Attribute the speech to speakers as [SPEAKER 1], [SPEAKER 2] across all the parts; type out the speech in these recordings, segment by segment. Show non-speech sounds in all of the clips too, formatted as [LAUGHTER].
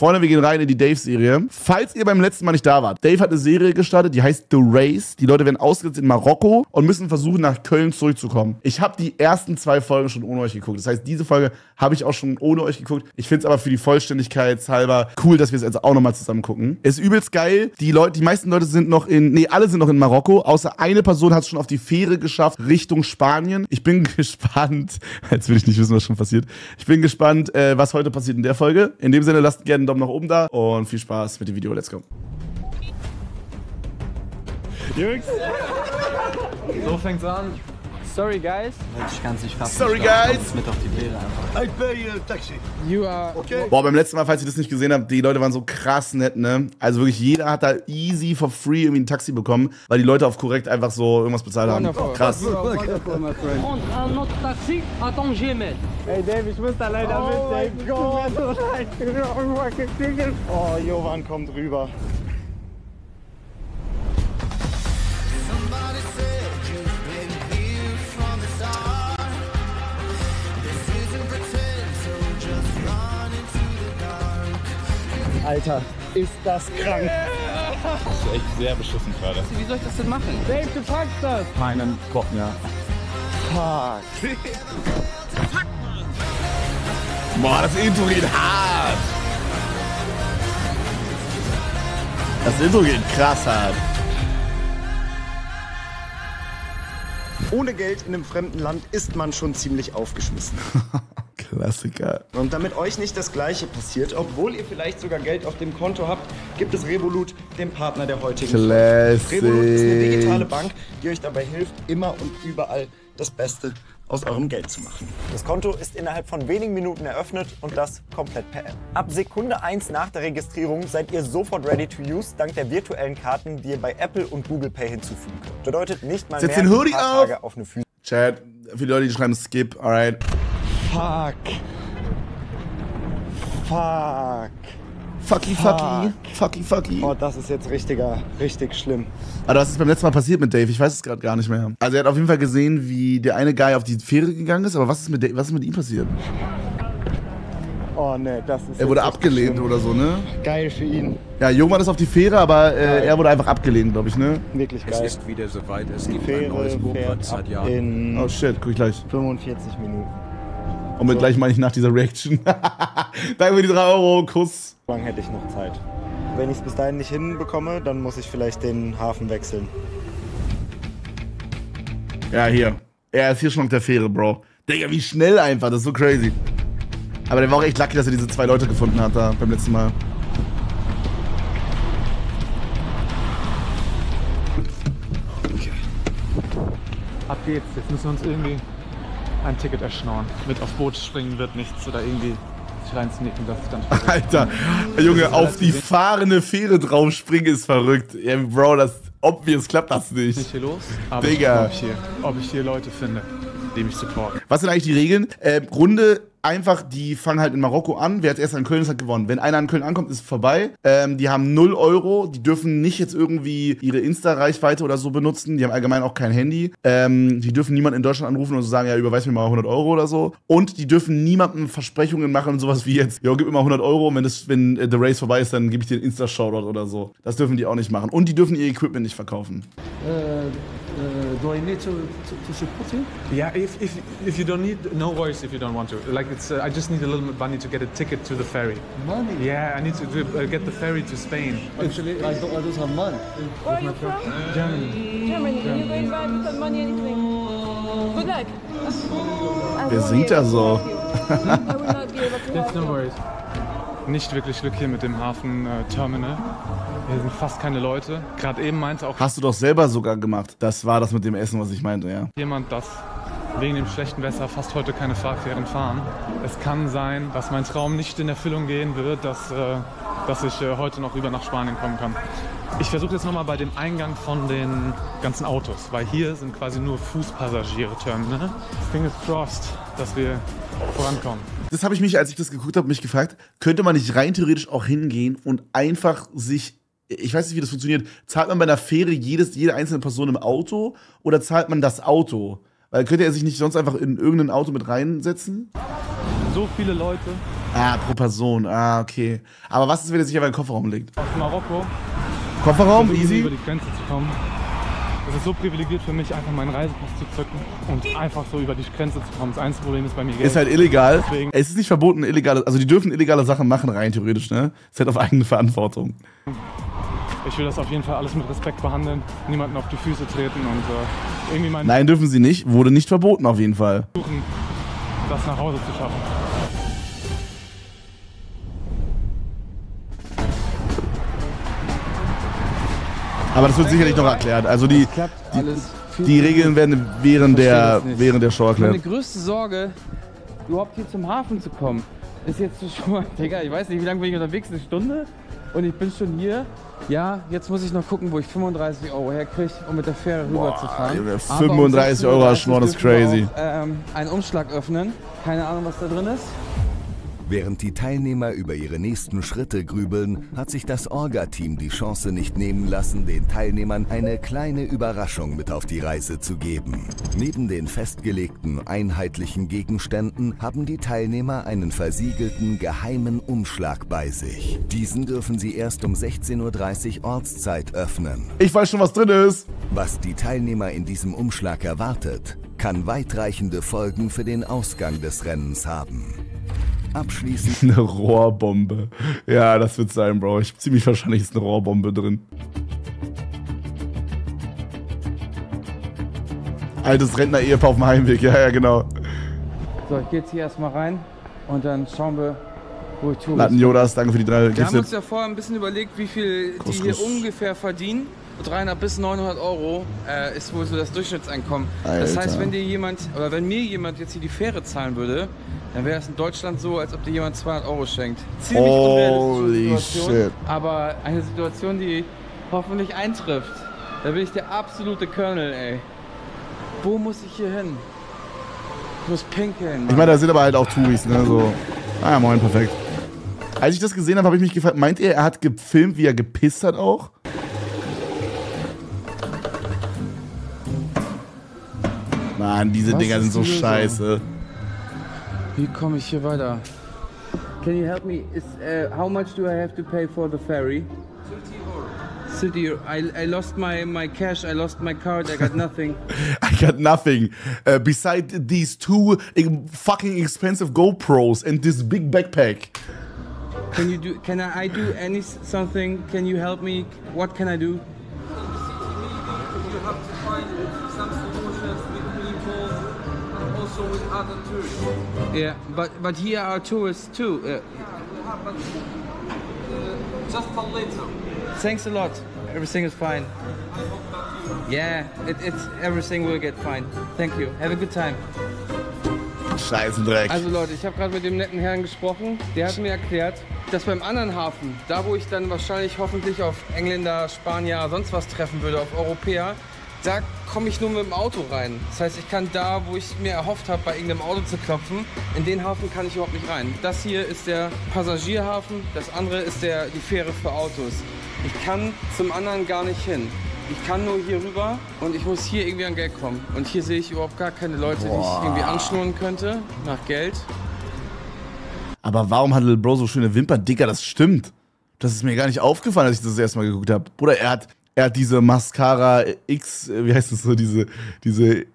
[SPEAKER 1] Freunde, wir gehen rein in die Dave-Serie. Falls ihr beim letzten Mal nicht da wart, Dave hat eine Serie gestartet, die heißt The Race. Die Leute werden ausgesetzt in Marokko und müssen versuchen, nach Köln zurückzukommen. Ich habe die ersten zwei Folgen schon ohne euch geguckt. Das heißt, diese Folge habe ich auch schon ohne euch geguckt. Ich finde es aber für die Vollständigkeit halber cool, dass wir es jetzt auch nochmal zusammen gucken. Ist übelst geil. Die Leute, die meisten Leute sind noch in, nee, alle sind noch in Marokko, außer eine Person hat es schon auf die Fähre geschafft, Richtung Spanien. Ich bin [LAUGHS] gespannt, jetzt will ich nicht wissen, was schon passiert. Ich bin gespannt, äh, was heute passiert in der Folge. In dem Sinne, lasst gerne Daumen nach oben da und viel Spaß mit dem Video. Let's go.
[SPEAKER 2] Jungs! So fängt's an.
[SPEAKER 3] Sorry, guys.
[SPEAKER 4] Ich kann es nicht fassen.
[SPEAKER 1] Sorry,
[SPEAKER 4] glaub,
[SPEAKER 1] guys.
[SPEAKER 4] ich komm Mit auf die Fähre einfach.
[SPEAKER 5] I pay uh, taxi.
[SPEAKER 3] You are.
[SPEAKER 5] Okay.
[SPEAKER 1] Boah, beim letzten Mal, falls ihr das nicht gesehen habt, die Leute waren so krass nett, ne? Also wirklich, jeder hat da easy for free irgendwie ein Taxi bekommen, weil die Leute auf korrekt einfach so irgendwas bezahlt haben.
[SPEAKER 3] Wonderful.
[SPEAKER 1] Krass.
[SPEAKER 3] You wonderful, my friend.
[SPEAKER 6] prendre un autre taxi à Tangier.
[SPEAKER 3] Hey, Dave, ich muss da leider
[SPEAKER 5] Oh
[SPEAKER 3] mit, Dave. Leid. [LAUGHS]
[SPEAKER 5] Oh, Jovan kommt rüber. Alter, ist das krank.
[SPEAKER 2] Das ist echt sehr beschissen gerade.
[SPEAKER 6] Wie soll ich das denn machen?
[SPEAKER 3] Dave, du packst das.
[SPEAKER 2] Keinen Bock mehr.
[SPEAKER 5] Fuck.
[SPEAKER 1] Boah, das Intro geht hart. Das Intro geht krass hart.
[SPEAKER 5] Ohne Geld in einem fremden Land ist man schon ziemlich aufgeschmissen. [LAUGHS]
[SPEAKER 1] Klassiker.
[SPEAKER 5] Und damit euch nicht das Gleiche passiert, obwohl ihr vielleicht sogar Geld auf dem Konto habt, gibt es Revolut, den Partner der heutigen.
[SPEAKER 1] Classic.
[SPEAKER 5] Revolut ist eine digitale Bank, die euch dabei hilft, immer und überall das Beste aus eurem Geld zu machen. Das Konto ist innerhalb von wenigen Minuten eröffnet und das komplett per App. Ab Sekunde 1 nach der Registrierung seid ihr sofort ready to use, dank der virtuellen Karten, die ihr bei Apple und Google Pay hinzufügen könnt. Bedeutet nicht mal
[SPEAKER 1] Setz
[SPEAKER 5] mehr
[SPEAKER 1] den Hoodie
[SPEAKER 5] ein paar
[SPEAKER 1] auf.
[SPEAKER 5] Tage auf eine Füße.
[SPEAKER 1] Chat, viele Leute, die schreiben Skip, alright.
[SPEAKER 5] Fuck. Fuck.
[SPEAKER 1] Fucky, fucky, fucky, fucky.
[SPEAKER 5] Oh, das ist jetzt richtiger, richtig schlimm.
[SPEAKER 1] Aber was ist beim letzten Mal passiert mit Dave? Ich weiß es gerade gar nicht mehr. Also er hat auf jeden Fall gesehen, wie der eine Guy auf die Fähre gegangen ist, aber was ist mit, Dave, was ist mit ihm passiert?
[SPEAKER 5] Oh ne, das ist.
[SPEAKER 1] Er wurde abgelehnt
[SPEAKER 5] schlimm.
[SPEAKER 1] oder so, ne?
[SPEAKER 5] Geil für ihn.
[SPEAKER 1] Ja, Jungmann ist auf die Fähre, aber äh, er wurde einfach abgelehnt, glaube ich, ne?
[SPEAKER 5] Wirklich
[SPEAKER 7] Es
[SPEAKER 5] geil.
[SPEAKER 7] ist wieder soweit. Es
[SPEAKER 5] Die
[SPEAKER 7] gibt ein
[SPEAKER 5] Fähre
[SPEAKER 7] neues
[SPEAKER 5] fährt ab
[SPEAKER 7] Jahren.
[SPEAKER 5] in
[SPEAKER 1] Oh shit, guck ich gleich.
[SPEAKER 5] 45 Minuten.
[SPEAKER 1] Und mit gleich meine ich nach dieser Reaction. [LAUGHS] Danke für die 3 Euro, Kuss.
[SPEAKER 5] Lange hätte ich noch Zeit. Wenn ich es bis dahin nicht hinbekomme, dann muss ich vielleicht den Hafen wechseln.
[SPEAKER 1] Ja, hier. Er ist hier schon auf der Fähre, Bro. Digga, wie schnell einfach, das ist so crazy. Aber der war auch echt lucky, dass er diese zwei Leute gefunden hat da beim letzten Mal.
[SPEAKER 2] Ab geht's. Jetzt müssen wir uns irgendwie ein Ticket erschnorren. Mit auf Boot springen wird nichts oder irgendwie sich reinsneaken, dass ich dann.
[SPEAKER 1] Alter, Junge, auf die fahrende Fähre draufspringen ist verrückt. Ja, Bro, das obvious klappt das
[SPEAKER 2] nicht
[SPEAKER 1] nicht.
[SPEAKER 2] hier los. Aber
[SPEAKER 1] Digga.
[SPEAKER 2] ich guck, ob ich hier, ob ich hier Leute finde, die mich supporten.
[SPEAKER 1] Was sind eigentlich die Regeln? Äh, Runde einfach, die fangen halt in Marokko an. Wer als erster in Köln ist, hat gewonnen. Wenn einer in Köln ankommt, ist es vorbei. Ähm, die haben 0 Euro. Die dürfen nicht jetzt irgendwie ihre Insta-Reichweite oder so benutzen. Die haben allgemein auch kein Handy. Ähm, die dürfen niemanden in Deutschland anrufen und so sagen, ja, überweis mir mal 100 Euro oder so. Und die dürfen niemandem Versprechungen machen, sowas wie jetzt, ja, gib mir mal 100 Euro und wenn, das, wenn äh, The Race vorbei ist, dann gebe ich dir einen Insta-Shoutout oder so. Das dürfen die auch nicht machen. Und die dürfen ihr Equipment nicht verkaufen.
[SPEAKER 6] Do I need to, to, to support you?
[SPEAKER 2] Yeah, if, if, if you don't need, no worries if you don't want to. Like it's, uh, I just need a little money to get a ticket to the ferry.
[SPEAKER 6] Money?
[SPEAKER 2] Yeah, I need to do, uh, get the ferry to Spain.
[SPEAKER 6] Actually, I don't, I don't have money.
[SPEAKER 8] Where are you from?
[SPEAKER 2] Germany.
[SPEAKER 8] Germany. You're going by without money anything. Good luck. I
[SPEAKER 1] Wer
[SPEAKER 8] won't
[SPEAKER 1] singt
[SPEAKER 8] be
[SPEAKER 1] da
[SPEAKER 8] able to
[SPEAKER 1] so?
[SPEAKER 8] help you. I will not be able to
[SPEAKER 2] Yes,
[SPEAKER 8] help
[SPEAKER 2] no worries. Nicht wirklich Glück hier mit dem Hafen-Terminal. Hier sind fast keine Leute. Gerade eben meinte auch
[SPEAKER 1] Hast du doch selber sogar gemacht. Das war das mit dem Essen, was ich meinte, ja.
[SPEAKER 2] jemand, dass wegen dem schlechten Wetter fast heute keine Fahrfähren fahren. Es kann sein, dass mein Traum nicht in Erfüllung gehen wird, dass, äh, dass ich äh, heute noch rüber nach Spanien kommen kann. Ich versuche jetzt nochmal bei dem Eingang von den ganzen Autos, weil hier sind quasi nur Fußpassagiere-Terminal. Fingers crossed, dass wir vorankommen.
[SPEAKER 1] Das habe ich mich, als ich das geguckt habe, mich gefragt, könnte man nicht rein theoretisch auch hingehen und einfach sich, ich weiß nicht, wie das funktioniert, zahlt man bei einer Fähre jedes, jede einzelne Person im Auto oder zahlt man das Auto? Weil könnte er sich nicht sonst einfach in irgendein Auto mit reinsetzen?
[SPEAKER 2] So viele Leute.
[SPEAKER 1] Ah, pro Person. Ah, okay. Aber was ist, wenn er sich aber in den Kofferraum legt?
[SPEAKER 2] Aus Marokko
[SPEAKER 1] Kofferraum, easy.
[SPEAKER 2] über die Grenze zu kommen. Es ist so privilegiert für mich, einfach meinen Reisepass zu zücken und einfach so über die Grenze zu kommen. Das einzige Problem ist bei mir Geld.
[SPEAKER 1] Ist halt illegal.
[SPEAKER 2] Deswegen-
[SPEAKER 1] Es ist nicht verboten, illegale, also die dürfen illegale Sachen machen, rein theoretisch, ne? Ist halt auf eigene Verantwortung.
[SPEAKER 2] Ich will das auf jeden Fall alles mit Respekt behandeln, niemanden auf die Füße treten und äh, irgendwie meinen
[SPEAKER 1] Nein, dürfen sie nicht. Wurde nicht verboten, auf jeden Fall.
[SPEAKER 2] versuchen, das nach Hause zu schaffen.
[SPEAKER 1] Aber das wird sicherlich noch erklärt. Also die, die
[SPEAKER 7] zu
[SPEAKER 1] Regeln werden während der,
[SPEAKER 7] das
[SPEAKER 1] während der Show
[SPEAKER 7] Meine
[SPEAKER 1] erklärt.
[SPEAKER 7] größte Sorge, überhaupt hier zum Hafen zu kommen, ist jetzt schon, [LAUGHS] Digga, ich weiß nicht, wie lange bin ich unterwegs? Eine Stunde? Und ich bin schon hier. Ja, jetzt muss ich noch gucken, wo ich 35 Euro herkriege, um mit der Fähre rüber zu fahren.
[SPEAKER 1] Junge,
[SPEAKER 7] Aber um
[SPEAKER 1] 35 Euro
[SPEAKER 7] 16:30
[SPEAKER 1] Schmort ist crazy.
[SPEAKER 7] Auch, ähm, einen Umschlag öffnen. Keine Ahnung, was da drin ist.
[SPEAKER 9] Während die Teilnehmer über ihre nächsten Schritte grübeln, hat sich das Orga-Team die Chance nicht nehmen lassen, den Teilnehmern eine kleine Überraschung mit auf die Reise zu geben. Neben den festgelegten einheitlichen Gegenständen haben die Teilnehmer einen versiegelten geheimen Umschlag bei sich. Diesen dürfen sie erst um 16.30 Uhr Ortszeit öffnen.
[SPEAKER 1] Ich weiß schon, was drin ist.
[SPEAKER 9] Was die Teilnehmer in diesem Umschlag erwartet, kann weitreichende Folgen für den Ausgang des Rennens haben. Abschließend [LAUGHS]
[SPEAKER 1] Eine Rohrbombe. Ja, das wird sein, Bro. Ich ziemlich wahrscheinlich ist eine Rohrbombe drin. Altes Rentner-Ehepaar auf dem Heimweg. Ja, ja, genau.
[SPEAKER 7] So, ich gehe jetzt hier erstmal rein und dann schauen wir, wo ich tue.
[SPEAKER 1] Latten Jodas, danke für die drei
[SPEAKER 7] Wir haben uns ja vorher ein bisschen überlegt, wie viel
[SPEAKER 1] Kuss,
[SPEAKER 7] die hier
[SPEAKER 1] Kuss.
[SPEAKER 7] ungefähr verdienen. 300 bis 900 Euro äh, ist wohl so das Durchschnittseinkommen. Das
[SPEAKER 1] Alter.
[SPEAKER 7] heißt, wenn dir jemand, oder wenn mir jemand jetzt hier die Fähre zahlen würde, dann wäre es in Deutschland so, als ob dir jemand 200 Euro schenkt. Ziemlich
[SPEAKER 1] Holy
[SPEAKER 7] Situation,
[SPEAKER 1] shit.
[SPEAKER 7] aber eine Situation, die hoffentlich eintrifft. Da bin ich der absolute Colonel, ey. Wo muss ich hier hin? Ich muss pinkeln.
[SPEAKER 1] Ich meine, da sind aber halt auch Touris, ne? So. Ah, ja, moin, perfekt. Als ich das gesehen habe, habe ich mich gefragt, meint ihr, er hat gefilmt, wie er gepisst hat auch? Mann, diese
[SPEAKER 7] Was
[SPEAKER 1] Dinger sind so scheiße.
[SPEAKER 7] Wie komme ich hier weiter? Can you help me? Is, uh, how much do I have to pay for the ferry? 30 euro. I, I lost my, my cash, I lost my card, I got nothing. [LAUGHS]
[SPEAKER 1] I got nothing. Uh, beside these two eh, fucking expensive GoPros and this big backpack.
[SPEAKER 7] Can you do, can I, I do any something? Can you help me? What can I do?
[SPEAKER 10] With other tourists.
[SPEAKER 7] Yeah, but, but here are tourists too. Uh,
[SPEAKER 10] Yeah, but uh, just a little.
[SPEAKER 7] thanks a lot. Everything is fine.
[SPEAKER 10] I hope that you
[SPEAKER 7] Yeah, it, it's, everything will get fine. Thank you. Have a good time.
[SPEAKER 1] Scheißendreck.
[SPEAKER 7] Also Leute, ich habe gerade mit dem netten Herrn gesprochen. Der hat mir erklärt, dass beim anderen Hafen, da wo ich dann wahrscheinlich hoffentlich auf Engländer, Spanier, sonst was treffen würde, auf Europäer, da komme ich nur mit dem Auto rein. Das heißt, ich kann da, wo ich mir erhofft habe, bei irgendeinem Auto zu klopfen, in den Hafen kann ich überhaupt nicht rein. Das hier ist der Passagierhafen, das andere ist der, die Fähre für Autos. Ich kann zum anderen gar nicht hin. Ich kann nur hier rüber und ich muss hier irgendwie an Geld kommen. Und hier sehe ich überhaupt gar keine Leute, die ich irgendwie anschnurren könnte nach Geld.
[SPEAKER 1] Aber warum hat Lil Bro so schöne Wimpern? Digga, das stimmt. Das ist mir gar nicht aufgefallen, als ich das erste Mal geguckt habe. Bruder, er hat, er hat diese Mascara X, äh, wie heißt das so, diese, diese äh,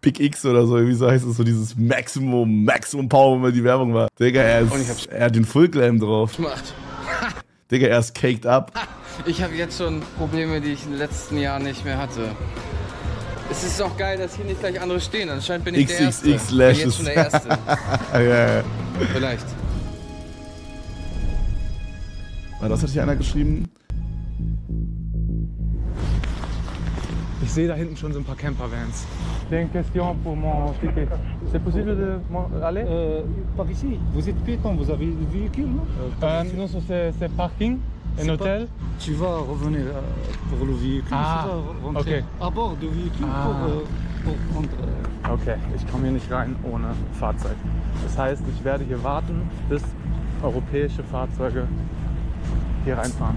[SPEAKER 1] Big X oder so, wie so heißt das so, dieses Maximum, Maximum Power, wenn mal die Werbung war. Digga, er, ist, er hat den Full Glam drauf.
[SPEAKER 7] gemacht. [LAUGHS]
[SPEAKER 1] Digga, er ist caked up.
[SPEAKER 7] Ich habe jetzt schon Probleme, die ich in den letzten Jahren nicht mehr hatte. Es ist auch geil, dass hier nicht gleich andere stehen. Anscheinend bin ich der Erste.
[SPEAKER 1] XXX
[SPEAKER 7] Bin
[SPEAKER 1] Lashes.
[SPEAKER 7] jetzt schon der Erste.
[SPEAKER 1] ja, [LAUGHS] ja, ja.
[SPEAKER 7] Vielleicht.
[SPEAKER 1] War das hat hier einer geschrieben?
[SPEAKER 2] Ich sehe da hinten schon so ein paar Campervans. J'ai une question pour mon ticket. C'est possible de aller
[SPEAKER 6] Euh, par ici, vous êtes piéton, vous avez le véhicule, non
[SPEAKER 2] Euh, non, c'est parking, un hôtel.
[SPEAKER 6] pas- Tu vas revenir euh, pour le véhicule,
[SPEAKER 2] Ah,
[SPEAKER 6] tu vas rentrer
[SPEAKER 2] ok.
[SPEAKER 6] à bord du véhicule
[SPEAKER 2] Ah.
[SPEAKER 6] pour, euh, pour prendre. euh,
[SPEAKER 2] Okay, ich komme hier nicht rein ohne Fahrzeug. Das heißt, ich werde hier warten, bis europäische Fahrzeuge hier reinfahren.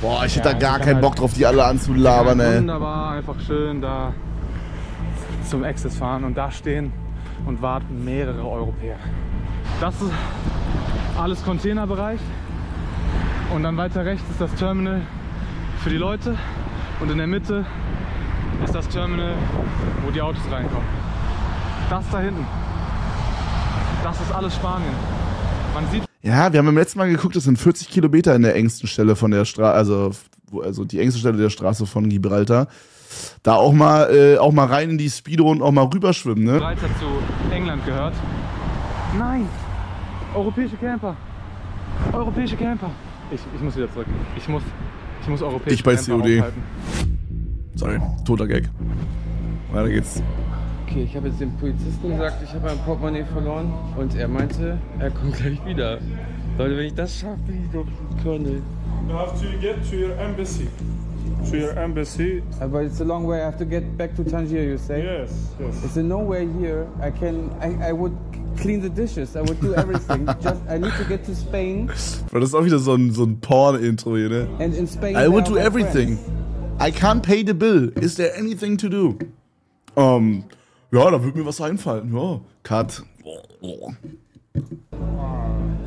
[SPEAKER 1] Boah, ich hätte
[SPEAKER 2] Ja,
[SPEAKER 1] da gar keinen
[SPEAKER 2] halt-
[SPEAKER 1] Bock drauf, die alle anzulabern, ey.
[SPEAKER 2] Wunderbar, einfach schön da zum Access fahren und da stehen und warten mehrere Europäer. Das ist alles Containerbereich und dann weiter rechts ist das Terminal für die Leute und in der Mitte ist das Terminal, wo die Autos reinkommen. Das da hinten, das ist alles Spanien. Man sieht
[SPEAKER 1] Ja, wir haben beim letzten Mal geguckt, das sind 40 Kilometer in der engsten Stelle von der Straße, also, also die engste Stelle der Straße von Gibraltar. Da auch mal, äh, auch mal rein in die Speedo und auch mal rüberschwimmen, ne?
[SPEAKER 2] Gibraltar zu England gehört. Nein! Europäische Camper! Europäische Camper! Ich, ich muss wieder zurück. Ich muss, ich muss europäische
[SPEAKER 1] Ich bei
[SPEAKER 2] Camper
[SPEAKER 1] COD.
[SPEAKER 2] aufhalten.
[SPEAKER 1] Sorry, toter Gag. Weiter geht's.
[SPEAKER 7] Okay, ich habe jetzt dem Polizisten gesagt, ich habe mein Portemonnaie verloren und er meinte, er kommt gleich wieder. Leute, wenn ich das schaffe, bin ich doch ein Colonel.
[SPEAKER 11] You have to get to your embassy. To your embassy.
[SPEAKER 3] Uh, but it's a long way. I have to get back to Tangier. You say?
[SPEAKER 11] Yes, yes.
[SPEAKER 3] Is there no way here I can? I, I would clean the dishes. I would do everything. [LAUGHS] Just I need to get to Spain.
[SPEAKER 1] Bro, das ist auch wieder so ein, so ein Porn-Intro hier, ne?
[SPEAKER 3] And in Spain,
[SPEAKER 1] I would do everything. I can't pay the bill. Is there anything to do? Ähm, ja, da würde mir was einfallen. Ja, Cut.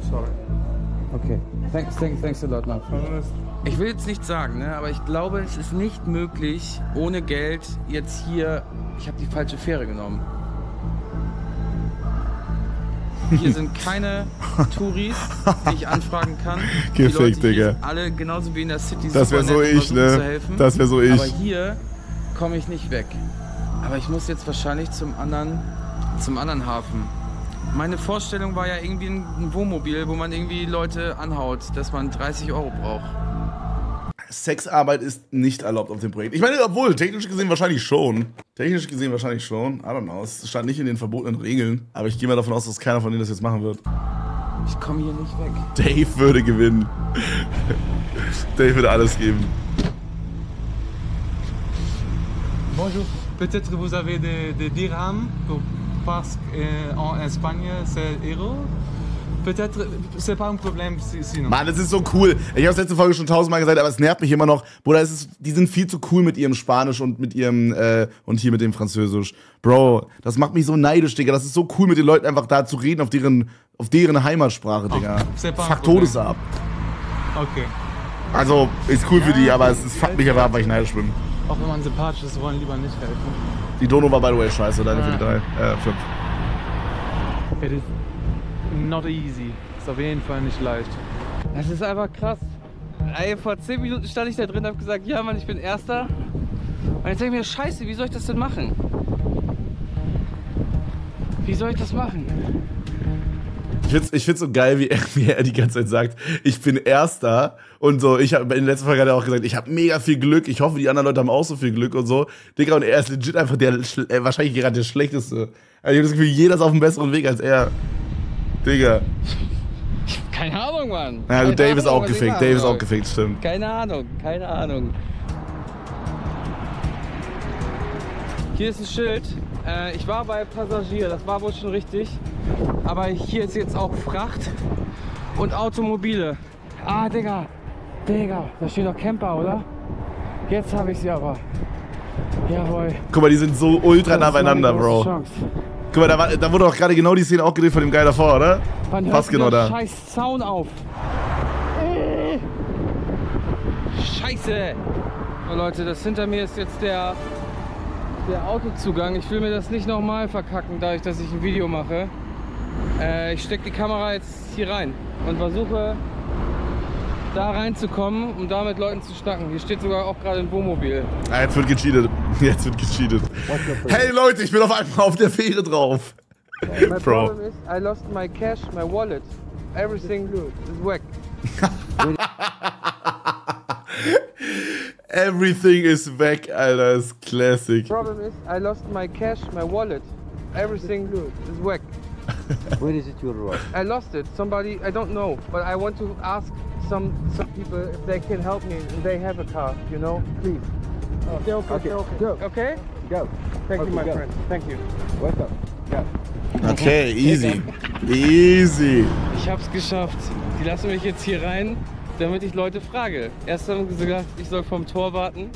[SPEAKER 11] Sorry.
[SPEAKER 3] Okay. Thanks, thanks, thanks a lot, man.
[SPEAKER 7] Ich will jetzt nichts sagen, ne? aber ich glaube, es ist nicht möglich, ohne Geld jetzt hier. Ich habe die falsche Fähre genommen. Hier [LAUGHS] sind keine Touris, die ich anfragen kann. [LAUGHS] Die
[SPEAKER 1] Gefickt,
[SPEAKER 7] Leute
[SPEAKER 1] Digga.
[SPEAKER 7] Alle genauso wie in der City.
[SPEAKER 1] Das wär
[SPEAKER 7] super
[SPEAKER 1] so
[SPEAKER 7] nett
[SPEAKER 1] ich, ne?
[SPEAKER 7] Zu helfen.
[SPEAKER 1] Das wär so ich.
[SPEAKER 7] Aber hier komme ich nicht weg. Aber ich muss jetzt wahrscheinlich zum anderen, zum anderen Hafen. Meine Vorstellung war ja irgendwie ein Wohnmobil, wo man irgendwie Leute anhaut, dass man 30 Euro braucht.
[SPEAKER 1] Sexarbeit ist nicht erlaubt auf dem Projekt. Ich meine, obwohl, technisch gesehen wahrscheinlich schon. Technisch gesehen wahrscheinlich schon. I don't know. Es stand nicht in den verbotenen Regeln. Aber ich gehe mal davon aus, dass keiner von denen das jetzt machen wird.
[SPEAKER 7] Ich komme hier nicht weg.
[SPEAKER 1] Dave würde gewinnen. Dave würde alles geben.
[SPEAKER 2] Bonjour. Peut-être vous avez des, des dirhams pour, parce qu'en Espagne c'est Euro. Peut-être c'est pas un problème si- sinon.
[SPEAKER 1] Mann, das ist so cool. Ich habe letzte Folge schon tausendmal gesagt, aber es nervt mich immer noch. Bruder, es ist, die sind viel zu cool mit ihrem Spanisch und mit ihrem äh, und hier mit dem Französisch. Bro, das macht mich so neidisch, Digga. Das ist so cool, mit den Leuten einfach da zu reden auf deren, auf deren Heimatsprache, Digga.
[SPEAKER 2] un
[SPEAKER 1] Fuck. Todes ab.
[SPEAKER 2] Okay.
[SPEAKER 1] Also, ist cool für die, aber es ist fuck mich einfach ab, weil ich neidisch bin.
[SPEAKER 2] Auch wenn man sympathisch ist, wollen lieber nicht helfen.
[SPEAKER 1] Die Dono war by the way scheiße, deine für die drei. Äh, fünf.
[SPEAKER 2] It is not easy. Ist auf jeden Fall nicht leicht.
[SPEAKER 7] Das ist einfach krass. Ey, vor 10 Minuten stand ich da drin und hab gesagt, ja Mann, ich bin Erster. Und jetzt denke ich mir, scheiße, wie soll ich das denn machen? Wie soll ich das machen?
[SPEAKER 1] Ich find's, ich find's so geil, wie er, wie er die ganze Zeit sagt, ich bin Erster und so. Ich habe in der letzten Folge hat er auch gesagt, ich habe mega viel Glück. Ich hoffe, die anderen Leute haben auch so viel Glück und so. Digga, und er ist legit einfach der, äh, wahrscheinlich gerade der Schlechteste. Also ich habe das Gefühl, jeder ist auf einem besseren Weg als er. Digga.
[SPEAKER 7] Keine Ahnung, Mann.
[SPEAKER 1] Ja, also
[SPEAKER 7] Keine
[SPEAKER 1] Dave ist auch gefickt. Dave ist auch gefickt, stimmt.
[SPEAKER 7] Keine Ahnung, keine Ahnung. Hier ist ein Schild. Äh, ich war bei Passagier, das war wohl schon richtig. Aber hier ist jetzt auch Fracht und Automobile. Ah, Digga. Digga, da steht doch Camper, oder? Jetzt habe ich sie aber. Jawohl.
[SPEAKER 1] Guck mal, die sind so ultra nah
[SPEAKER 7] Das
[SPEAKER 1] beieinander, Bro.
[SPEAKER 7] Chance.
[SPEAKER 1] Guck mal, da, war, da wurde doch gerade genau die Szene auch gedreht von dem Guy davor, oder?
[SPEAKER 7] Wann
[SPEAKER 1] Passt genau da.
[SPEAKER 7] scheiß Zaun auf? Äh. Scheiße! So Leute, das hinter mir ist jetzt der, der Autozugang. Ich will mir das nicht nochmal verkacken, dadurch, dass ich ein Video mache. Äh, ich stecke die Kamera jetzt hier rein und versuche da reinzukommen, um da mit Leuten zu schnacken. Hier steht sogar auch gerade ein Wohnmobil.
[SPEAKER 1] Ah, jetzt wird gecheatet. [LAUGHS] Jetzt wird gecheatet. Hey Leute, ich bin auf einmal auf der Fähre drauf.
[SPEAKER 7] My [LAUGHS]
[SPEAKER 1] Bro.
[SPEAKER 7] problem is I lost my cash, my wallet. Everything is whack. [LAUGHS]
[SPEAKER 1] Everything is weg, Alter. Ist classic.
[SPEAKER 7] problem is I lost my cash, my wallet. Everything is whack. [LAUGHS]
[SPEAKER 12] Where is it your wallet?
[SPEAKER 7] I lost it. Somebody I don't know, but I want to ask some some people if they can help me. They have a car, you know, please. Okay, okay, okay, okay.
[SPEAKER 12] Go.
[SPEAKER 7] Okay?
[SPEAKER 12] Go.
[SPEAKER 7] Thank
[SPEAKER 12] Okay,
[SPEAKER 7] you, my
[SPEAKER 12] go.
[SPEAKER 7] friend. Thank you.
[SPEAKER 12] Welcome. Go.
[SPEAKER 1] Okay, easy. Easy.
[SPEAKER 7] Ich hab's geschafft. Die lassen mich jetzt hier rein, damit ich Leute frage. Erst haben sie gesagt, ich soll vom Tor warten.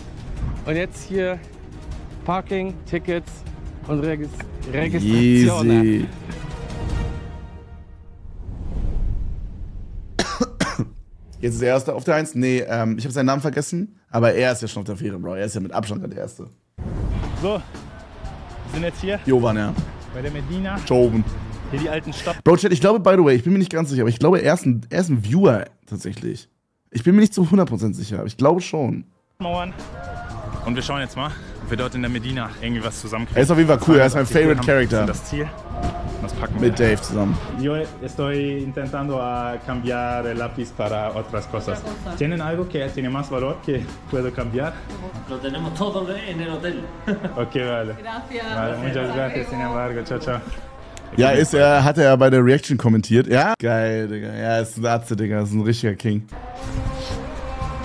[SPEAKER 7] Und jetzt hier Parking, Tickets, und Regis Registration.
[SPEAKER 1] Easy. Jetzt ist der Erste auf der Eins. Nee, ähm, ich habe seinen Namen vergessen, aber er ist ja schon auf der Fähre, Bro. Er ist ja mit Abstand der Erste.
[SPEAKER 13] So, wir sind jetzt hier
[SPEAKER 1] Jovan, ja.
[SPEAKER 13] bei der Medina.
[SPEAKER 1] Joven.
[SPEAKER 13] Hier die alten Stadt.
[SPEAKER 1] Bro, Chat, ich glaube, by the way, ich bin mir nicht ganz sicher, aber ich glaube, er ist ein, er ist ein Viewer tatsächlich. Ich bin mir nicht zu 100% sicher, aber ich glaube schon.
[SPEAKER 13] Mauern. Und wir schauen jetzt mal, ob wir dort in der Medina irgendwie was zusammenkriegen.
[SPEAKER 1] Er ist auf jeden Fall cool, er ist mein favorite character.
[SPEAKER 13] Das Ziel. Das packen
[SPEAKER 1] Mit
[SPEAKER 13] wir.
[SPEAKER 1] Dave zusammen.
[SPEAKER 13] Yo estoy intentando a cambiar el lápiz para otras cosas. ¿Tienen algo que tiene más valor que puedo cambiar?
[SPEAKER 14] Lo tenemos todo en el hotel.
[SPEAKER 13] Ok, vale.
[SPEAKER 14] Gracias.
[SPEAKER 13] Vale, muchas gracias, sin embargo. Ciao, ciao.
[SPEAKER 1] Ja, ist er, hat er bei der Reaction kommentiert. Ja? Geil, Digga. Ja, ist ein Atze, Digga. Ist ein richtiger King.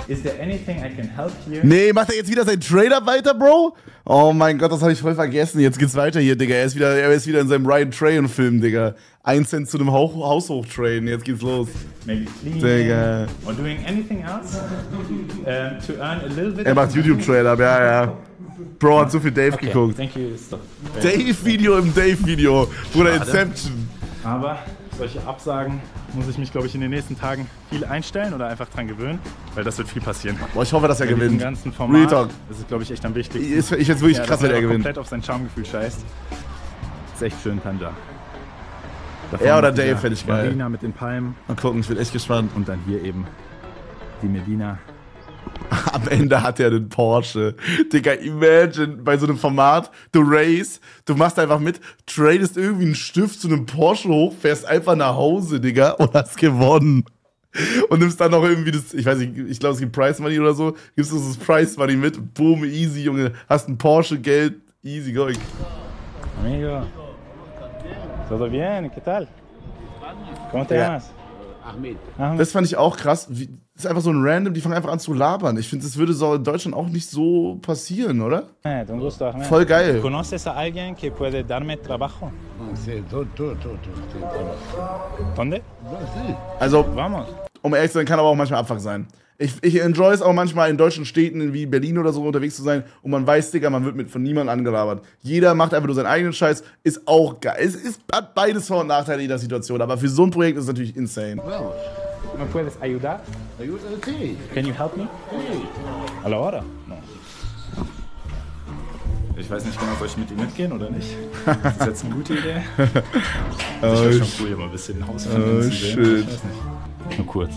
[SPEAKER 13] Is there anything I can help you?
[SPEAKER 1] Nee, macht er jetzt wieder seinen Trader weiter, Bro? Oh mein Gott, das habe ich voll vergessen. Jetzt geht's weiter hier, Digga. Er ist wieder, er ist wieder in seinem Ryan Train-Film, Digga. Ein Cent zu einem Hauch, Haus hochtraden. Jetzt geht's los.
[SPEAKER 13] Maybe cleaning
[SPEAKER 1] Digga.
[SPEAKER 13] or doing anything else [LAUGHS] um, to earn a little bit
[SPEAKER 1] Er macht YouTube-Trailer, ja, ja. Bro hat so viel Dave
[SPEAKER 13] Okay,
[SPEAKER 1] geguckt.
[SPEAKER 13] Thank you.
[SPEAKER 1] Dave-Video im Dave-Video. Bruder. Inception.
[SPEAKER 13] Aber solche Absagen muss ich mich, glaube ich, in den nächsten Tagen viel einstellen oder einfach dran gewöhnen, weil das wird viel passieren.
[SPEAKER 1] Boah, ich hoffe, dass er
[SPEAKER 13] Bei
[SPEAKER 1] gewinnt.
[SPEAKER 13] ganzen
[SPEAKER 1] Real
[SPEAKER 13] Format
[SPEAKER 1] Talk.
[SPEAKER 13] ist es, glaube ich, echt am wichtigsten.
[SPEAKER 1] Ist- ich find's wirklich
[SPEAKER 13] ja,
[SPEAKER 1] krass, wenn er
[SPEAKER 13] einfach
[SPEAKER 1] gewinnt.
[SPEAKER 13] komplett auf sein Charmegefühl scheißt. Ist echt schön, Tanja.
[SPEAKER 1] Er oder Dave, fände ich geil.
[SPEAKER 13] Marina mit den Palmen.
[SPEAKER 1] Mal gucken, ich bin echt gespannt.
[SPEAKER 13] Und dann hier eben die Medina. [LAUGHS]
[SPEAKER 1] Am Ende hat er einen Porsche. Digga, imagine bei so einem Format, du race, du machst einfach mit, tradest irgendwie einen Stift zu einem Porsche hoch, fährst einfach nach Hause, Digga, und hast gewonnen. Und nimmst dann noch irgendwie das, ich weiß nicht, ich glaube, es gibt Price Money oder so, gibst du das Price Money mit, boom, easy, Junge, hast ein Porsche, Geld, easy going.
[SPEAKER 13] Amigo. Todo bien? ¿Qué tal? ¿Cómo te llamas?
[SPEAKER 12] Ahmed.
[SPEAKER 1] Das fand ich auch krass. Wie, das ist einfach so ein Random, die fangen einfach an zu labern. Ich finde, das würde so in Deutschland auch nicht so passieren, oder?
[SPEAKER 13] Ahmed, un gusto, Ahmed.
[SPEAKER 1] Voll geil.
[SPEAKER 13] ¿Conoces a alguien que puede darme trabajo?
[SPEAKER 12] Sí, tú, tú, tú, tú, sí, todo.
[SPEAKER 13] ¿Dónde?
[SPEAKER 12] Sí.
[SPEAKER 1] Also,
[SPEAKER 13] Vamos.
[SPEAKER 1] um ehrlich zu sein, kann aber auch manchmal Abfuck sein. Ich, ich enjoy es auch manchmal in deutschen Städten wie Berlin oder so unterwegs zu sein und man weiß, Digga, man wird mit von niemandem angelabert. Jeder macht einfach nur seinen eigenen Scheiß, ist auch geil. Es ist, hat beides Vor- und Nachteile in jeder Situation, aber für so ein Projekt ist es natürlich insane.
[SPEAKER 12] Vamos.
[SPEAKER 13] ¿Me puedes ayudar?
[SPEAKER 12] Ayuda, sí.
[SPEAKER 13] Can you help me? A la hora? No. Ich weiß nicht genau, soll ich mit ihm mitgehen oder nicht? [LAUGHS] Das ist jetzt eine gute Idee. [LAUGHS] Das wäre schon cool, hier mal ein bisschen Hausfinden
[SPEAKER 1] Oh,
[SPEAKER 13] zu sehen.
[SPEAKER 1] shit.
[SPEAKER 13] Ich weiß nicht. Nur kurz.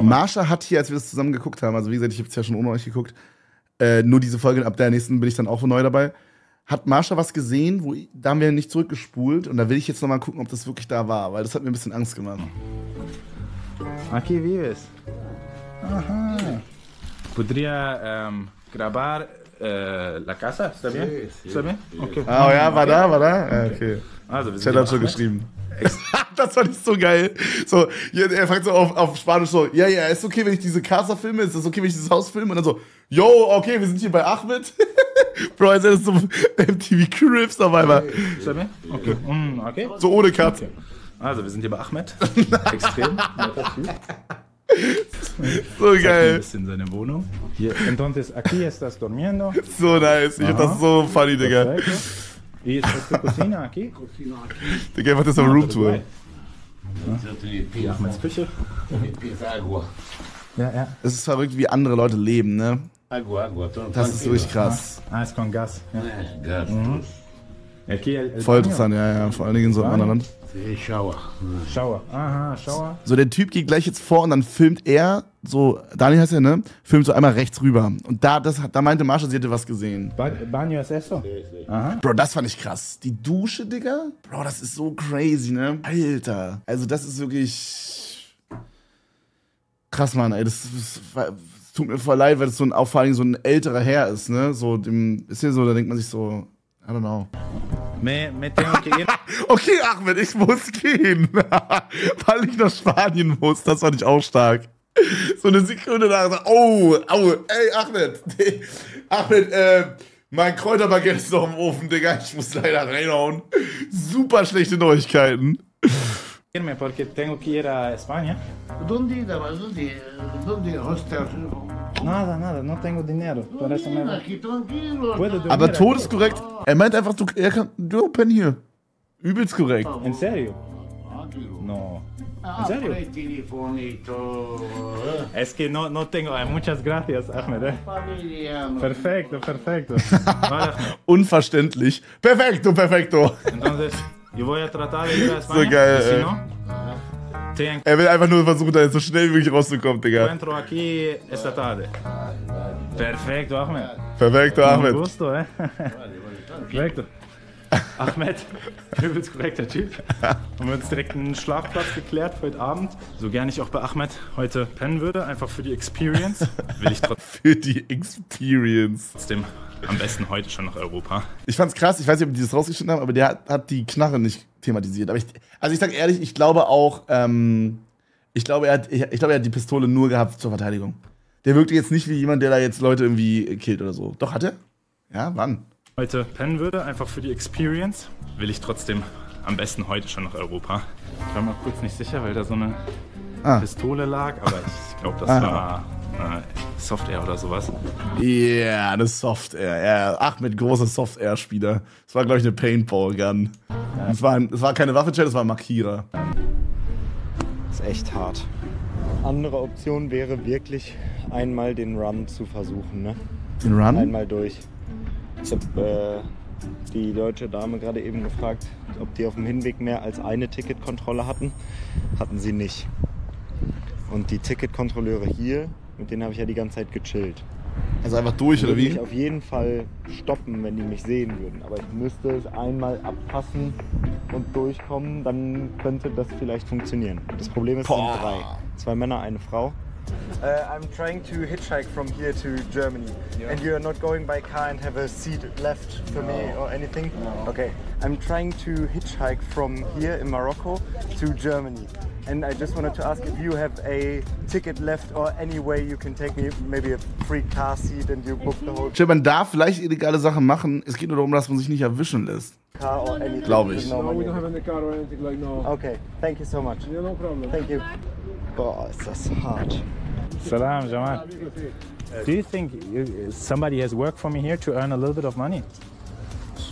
[SPEAKER 1] Marsha hat hier, als wir das zusammen geguckt haben, also wie gesagt, ich habe es ja schon ohne euch geguckt, äh, nur diese Folge, ab der nächsten bin ich dann auch neu dabei. Hat Marsha was gesehen, wo ich, da haben wir nicht zurückgespult und da will ich jetzt nochmal gucken, ob das wirklich da war, weil das hat mir ein bisschen Angst gemacht.
[SPEAKER 13] Aquí vives. Ajá. Podría em, grabar eh, la casa, ¿está bien?
[SPEAKER 12] Sí, sí.
[SPEAKER 13] ¿Está bien? Okay.
[SPEAKER 1] Ah, ja, war da, war da? Ja, okay.
[SPEAKER 13] Also, wir sind
[SPEAKER 1] Chat
[SPEAKER 13] hier
[SPEAKER 1] hat schon geschrieben. [LAUGHS] das fand ich so geil. So, er fragt so auf, auf Spanisch so, ja, ja, ist okay, wenn ich diese Casa filme? Ist das okay, wenn ich dieses Haus filme? Und dann so, yo, okay, wir sind hier bei Ahmed. [LAUGHS] Bro, als das so MTV einmal.
[SPEAKER 13] Está bien? Okay. Mm, okay.
[SPEAKER 1] So ohne Cut.
[SPEAKER 13] Also, wir sind hier bei Ahmed. [LAUGHS] Extrem.
[SPEAKER 1] So geil.
[SPEAKER 13] Ein bisschen seine Wohnung. Hier, entonces, aquí estás durmiendo.
[SPEAKER 1] So nice. Ich find das so funny, Digga.
[SPEAKER 13] Perfecto. Y es tu cocina aquí.
[SPEAKER 1] Digga, was ist auf Roomtour?
[SPEAKER 13] Hier Ahmeds Küche.
[SPEAKER 12] Agua.
[SPEAKER 13] Ja, ja.
[SPEAKER 1] Es ist verrückt, wie andere Leute leben, ne?
[SPEAKER 12] Agua, agua.
[SPEAKER 1] Das ist wirklich krass.
[SPEAKER 13] Ah, es con gas. Ja.
[SPEAKER 12] Gas.
[SPEAKER 13] Mhm.
[SPEAKER 1] Voll interessant, ja, ja. Vor allen Dingen in so einem anderen Land.
[SPEAKER 12] Sí, shower.
[SPEAKER 13] Shower. Aha, Shower.
[SPEAKER 1] So, der Typ geht gleich jetzt vor und dann filmt er, so, Daniel heißt er, ne? Filmt so einmal rechts rüber. Und da, das, da meinte Marsha, sie hätte was gesehen.
[SPEAKER 13] Ba baño es eso? Aha.
[SPEAKER 1] Bro, das fand ich krass. Die Dusche, Digga? Bro, das ist so crazy, ne? Alter. Also, das ist wirklich. Krass, Mann, ey. Das, das, das tut mir voll leid, weil das so ein, auch vor allem so ein älterer Herr ist, ne? So, dem, ist hier so, da denkt man sich so, I don't know.
[SPEAKER 13] Me, me tengo que ir.
[SPEAKER 1] Okay, Ahmed, ich muss gehen. [LAUGHS] weil ich nach Spanien muss. Das fand ich auch stark. So eine Sekunde so, oh, au, ey, Ahmed. [LAUGHS] Ahmed, äh, mein Kräuterbaguette ist noch im Ofen, Digga. Ich muss leider reinhauen. Super schlechte Neuigkeiten.
[SPEAKER 13] Irme, porque tengo que ir a España.
[SPEAKER 12] ¿Dónde dabas? ¿Dónde? ¿Dónde hostel?
[SPEAKER 13] Nada, nada, no tengo dinero. Para eso me
[SPEAKER 12] Aquí tranquilo.
[SPEAKER 13] Puedo dormir
[SPEAKER 1] Aber todeskorrekt. Er meint einfach, du, er kann, du pennen hier. Übelst korrekt.
[SPEAKER 13] ¿En serio? No. ¿En serio?
[SPEAKER 12] Apre telefonito. eh.
[SPEAKER 13] Es que no, no tengo. eh, Muchas gracias, Ahmed. eh. Perfecto, perfecto. [LAUGHS] Vale, Ahmed.
[SPEAKER 1] Unverständlich. Perfekto, perfekto.
[SPEAKER 13] Entonces, yo voy a tratar de ir a [LAUGHS]
[SPEAKER 1] So geil,
[SPEAKER 13] si no,
[SPEAKER 1] Er will einfach nur versuchen, da so schnell wie möglich rauszukommen, Digga.
[SPEAKER 13] encuentro aquí esta tarde. Perfecto, Ahmed.
[SPEAKER 1] Perfekto,
[SPEAKER 13] Un
[SPEAKER 1] Ahmed.
[SPEAKER 13] gusto, eh. [LAUGHS] Perfekto. Ahmed, übelst korrekter Typ. Haben wir uns direkt einen Schlafplatz geklärt für heute Abend. So gern ich auch bei Ahmed heute pennen würde, einfach für die Experience, will ich [LAUGHS]
[SPEAKER 1] Für die Experience.
[SPEAKER 13] trotzdem am besten heute schon nach Europa.
[SPEAKER 1] Ich fand's krass, ich weiß nicht, ob die das rausgeschnitten haben, aber der hat, hat die Knarre nicht thematisiert. Aber ich, also ich sag ehrlich, ich glaube auch, ähm, ich glaube, er hat, ich, ich glaube, er hat die Pistole nur gehabt zur Verteidigung. Der wirkte jetzt nicht wie jemand, der da jetzt Leute irgendwie killt oder so. Doch, hat er? Ja, wann?
[SPEAKER 13] Heute pennen würde, einfach für die Experience, will ich trotzdem am besten heute schon nach Europa. Ich war mal kurz nicht sicher, weil da so eine
[SPEAKER 1] Ah.
[SPEAKER 13] Pistole lag, aber ich glaube, das
[SPEAKER 1] Ah.
[SPEAKER 13] war äh, Software oder sowas.
[SPEAKER 1] Ja, yeah, eine Soft Air. Ja, ach, mit großer Soft Air Spieler. Das war, glaube ich, eine Paintball Gun. Das, war ein, das war keine Waffe, das war ein Markierer.
[SPEAKER 5] ist echt hart. Andere Option wäre wirklich einmal den Run zu versuchen. Ne?
[SPEAKER 1] Den Run?
[SPEAKER 5] Einmal durch. Ich habe äh, die deutsche Dame gerade eben gefragt, ob die auf dem Hinweg mehr als eine Ticketkontrolle hatten. Hatten sie nicht. Und die Ticketkontrolleure hier, mit denen habe ich ja die ganze Zeit gechillt.
[SPEAKER 1] Also einfach durch, oder wie?
[SPEAKER 5] mich auf jeden Fall stoppen, wenn die mich sehen würden. Aber ich müsste es einmal abpassen und durchkommen, dann könnte das vielleicht funktionieren. Das Problem ist, es sind drei. Zwei Männer, eine Frau. Uh, I'm trying to hitchhike from here to Germany. And you are not going by car and have a seat left for me or anything? Okay. I'm trying to hitchhike from here in Morocco to Germany. And I just wanted to ask if you have a ticket left or any way you can take me, maybe a free car seat and you book the whole
[SPEAKER 1] Chill, man darf vielleicht illegale Sachen machen. Es geht nur darum, dass man sich nicht erwischen lässt.
[SPEAKER 5] car or anything.
[SPEAKER 1] Glaube ich.
[SPEAKER 5] No
[SPEAKER 6] No, we don't have any car or anything like no.
[SPEAKER 5] Okay, thank you so much.
[SPEAKER 6] Yeah, no problem.
[SPEAKER 5] Thank you. Boah, ist das hart.
[SPEAKER 13] Salam, Jamal. Do you think somebody has worked for me here to earn a little bit of money?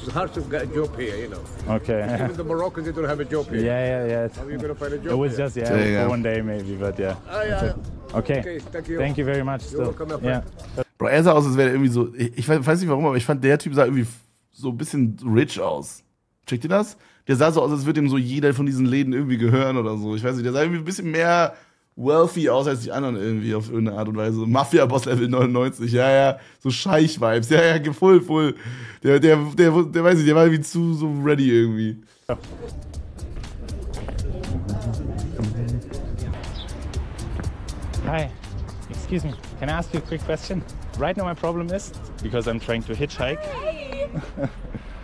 [SPEAKER 15] It's hard to get a job here, you know.
[SPEAKER 13] Okay.
[SPEAKER 15] Even the [LAUGHS] Moroccans, they don't have a job
[SPEAKER 13] Yeah,
[SPEAKER 15] here.
[SPEAKER 13] yeah, yeah.
[SPEAKER 15] How are you going to find a job
[SPEAKER 13] It was
[SPEAKER 15] here?
[SPEAKER 13] just yeah, for
[SPEAKER 1] go.
[SPEAKER 13] one day maybe, but yeah.
[SPEAKER 15] Ah, yeah.
[SPEAKER 13] Okay.
[SPEAKER 15] Okay, thank you.
[SPEAKER 13] Thank you very much.
[SPEAKER 15] You're
[SPEAKER 13] Still. Yeah.
[SPEAKER 1] Bro, er sah aus, als wäre er irgendwie so. Ich weiß nicht warum, aber ich fand, der Typ sah irgendwie so ein bisschen rich aus. Checkt ihr das? Der sah so aus, als würde ihm so jeder von diesen Läden irgendwie gehören oder so. Ich weiß nicht, der sah irgendwie ein bisschen mehr wealthy aus als die anderen irgendwie auf irgendeine Art und Weise. Mafia-Boss Level 99, ja, ja. So Scheich-Vibes, ja, ja, voll, voll. Der, der, der, der, weiß nicht, der war irgendwie zu so ready irgendwie.
[SPEAKER 13] Hi. Excuse me. Can I ask you a quick question? Right now my problem is because I'm trying to hitchhike.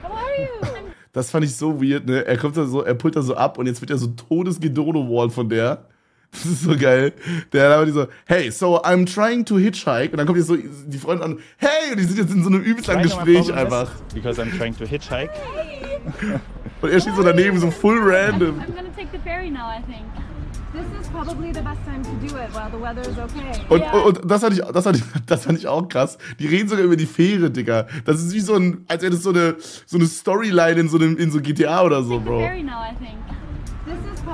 [SPEAKER 8] How are you? [LAUGHS]
[SPEAKER 1] Das fand ich so weird, ne? Er kommt da so, er pullt da so ab und jetzt wird er so todesgedono-wall von der. Das ist so geil. Der aber die so, hey, so I'm trying to hitchhike. Und dann kommt jetzt so die Freundin an, hey, und die sind jetzt in so einem übelst langen Gespräch einfach.
[SPEAKER 13] Because I'm trying to hitchhike. [LAUGHS]
[SPEAKER 1] Und er steht so daneben, so full random.
[SPEAKER 8] I'm gonna take the ferry now, I think. This is probably the best time to do it while the weather is okay.
[SPEAKER 1] Und, und, das, fand ich, das, fand ich, das fand ich auch krass. Die reden sogar über die Fähre, Digga. Das ist wie so ein, als wäre das so eine, so eine Storyline in so, einem, in so GTA oder so, Bro.
[SPEAKER 8] Ferry now, I think.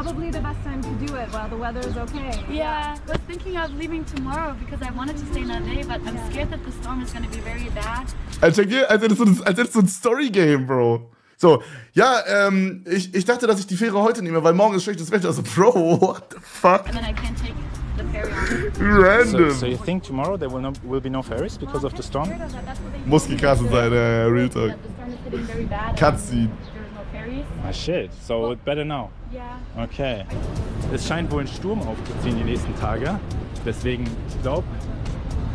[SPEAKER 8] This is probably the best time to do it while the weather is okay.
[SPEAKER 16] Yeah, I was thinking of leaving tomorrow because I wanted to stay in LA, but I'm scared that the storm is going to be very bad.
[SPEAKER 1] Als, als wäre das so, ein- als wäre das so ein Story-Game, Bro. So, ja, ähm, ich, ich dachte, dass ich die Fähre heute nehme, weil morgen ist schlechtes Wetter. Also, Bro, [LAUGHS] what the fuck?
[SPEAKER 16] And then I can't take the ferry on.
[SPEAKER 1] Random.
[SPEAKER 13] So, so you think tomorrow there will, no, will be no ferries because of the storm?
[SPEAKER 1] Muskelkassen sein, äh, Real Talk.
[SPEAKER 16] The storm is getting very bad.
[SPEAKER 1] Cutscene.
[SPEAKER 16] Ferries.
[SPEAKER 13] Ah shit, so it better now.
[SPEAKER 16] Yeah.
[SPEAKER 13] Okay. Es scheint wohl ein Sturm aufzuziehen die nächsten Tage. Deswegen, ich glaube,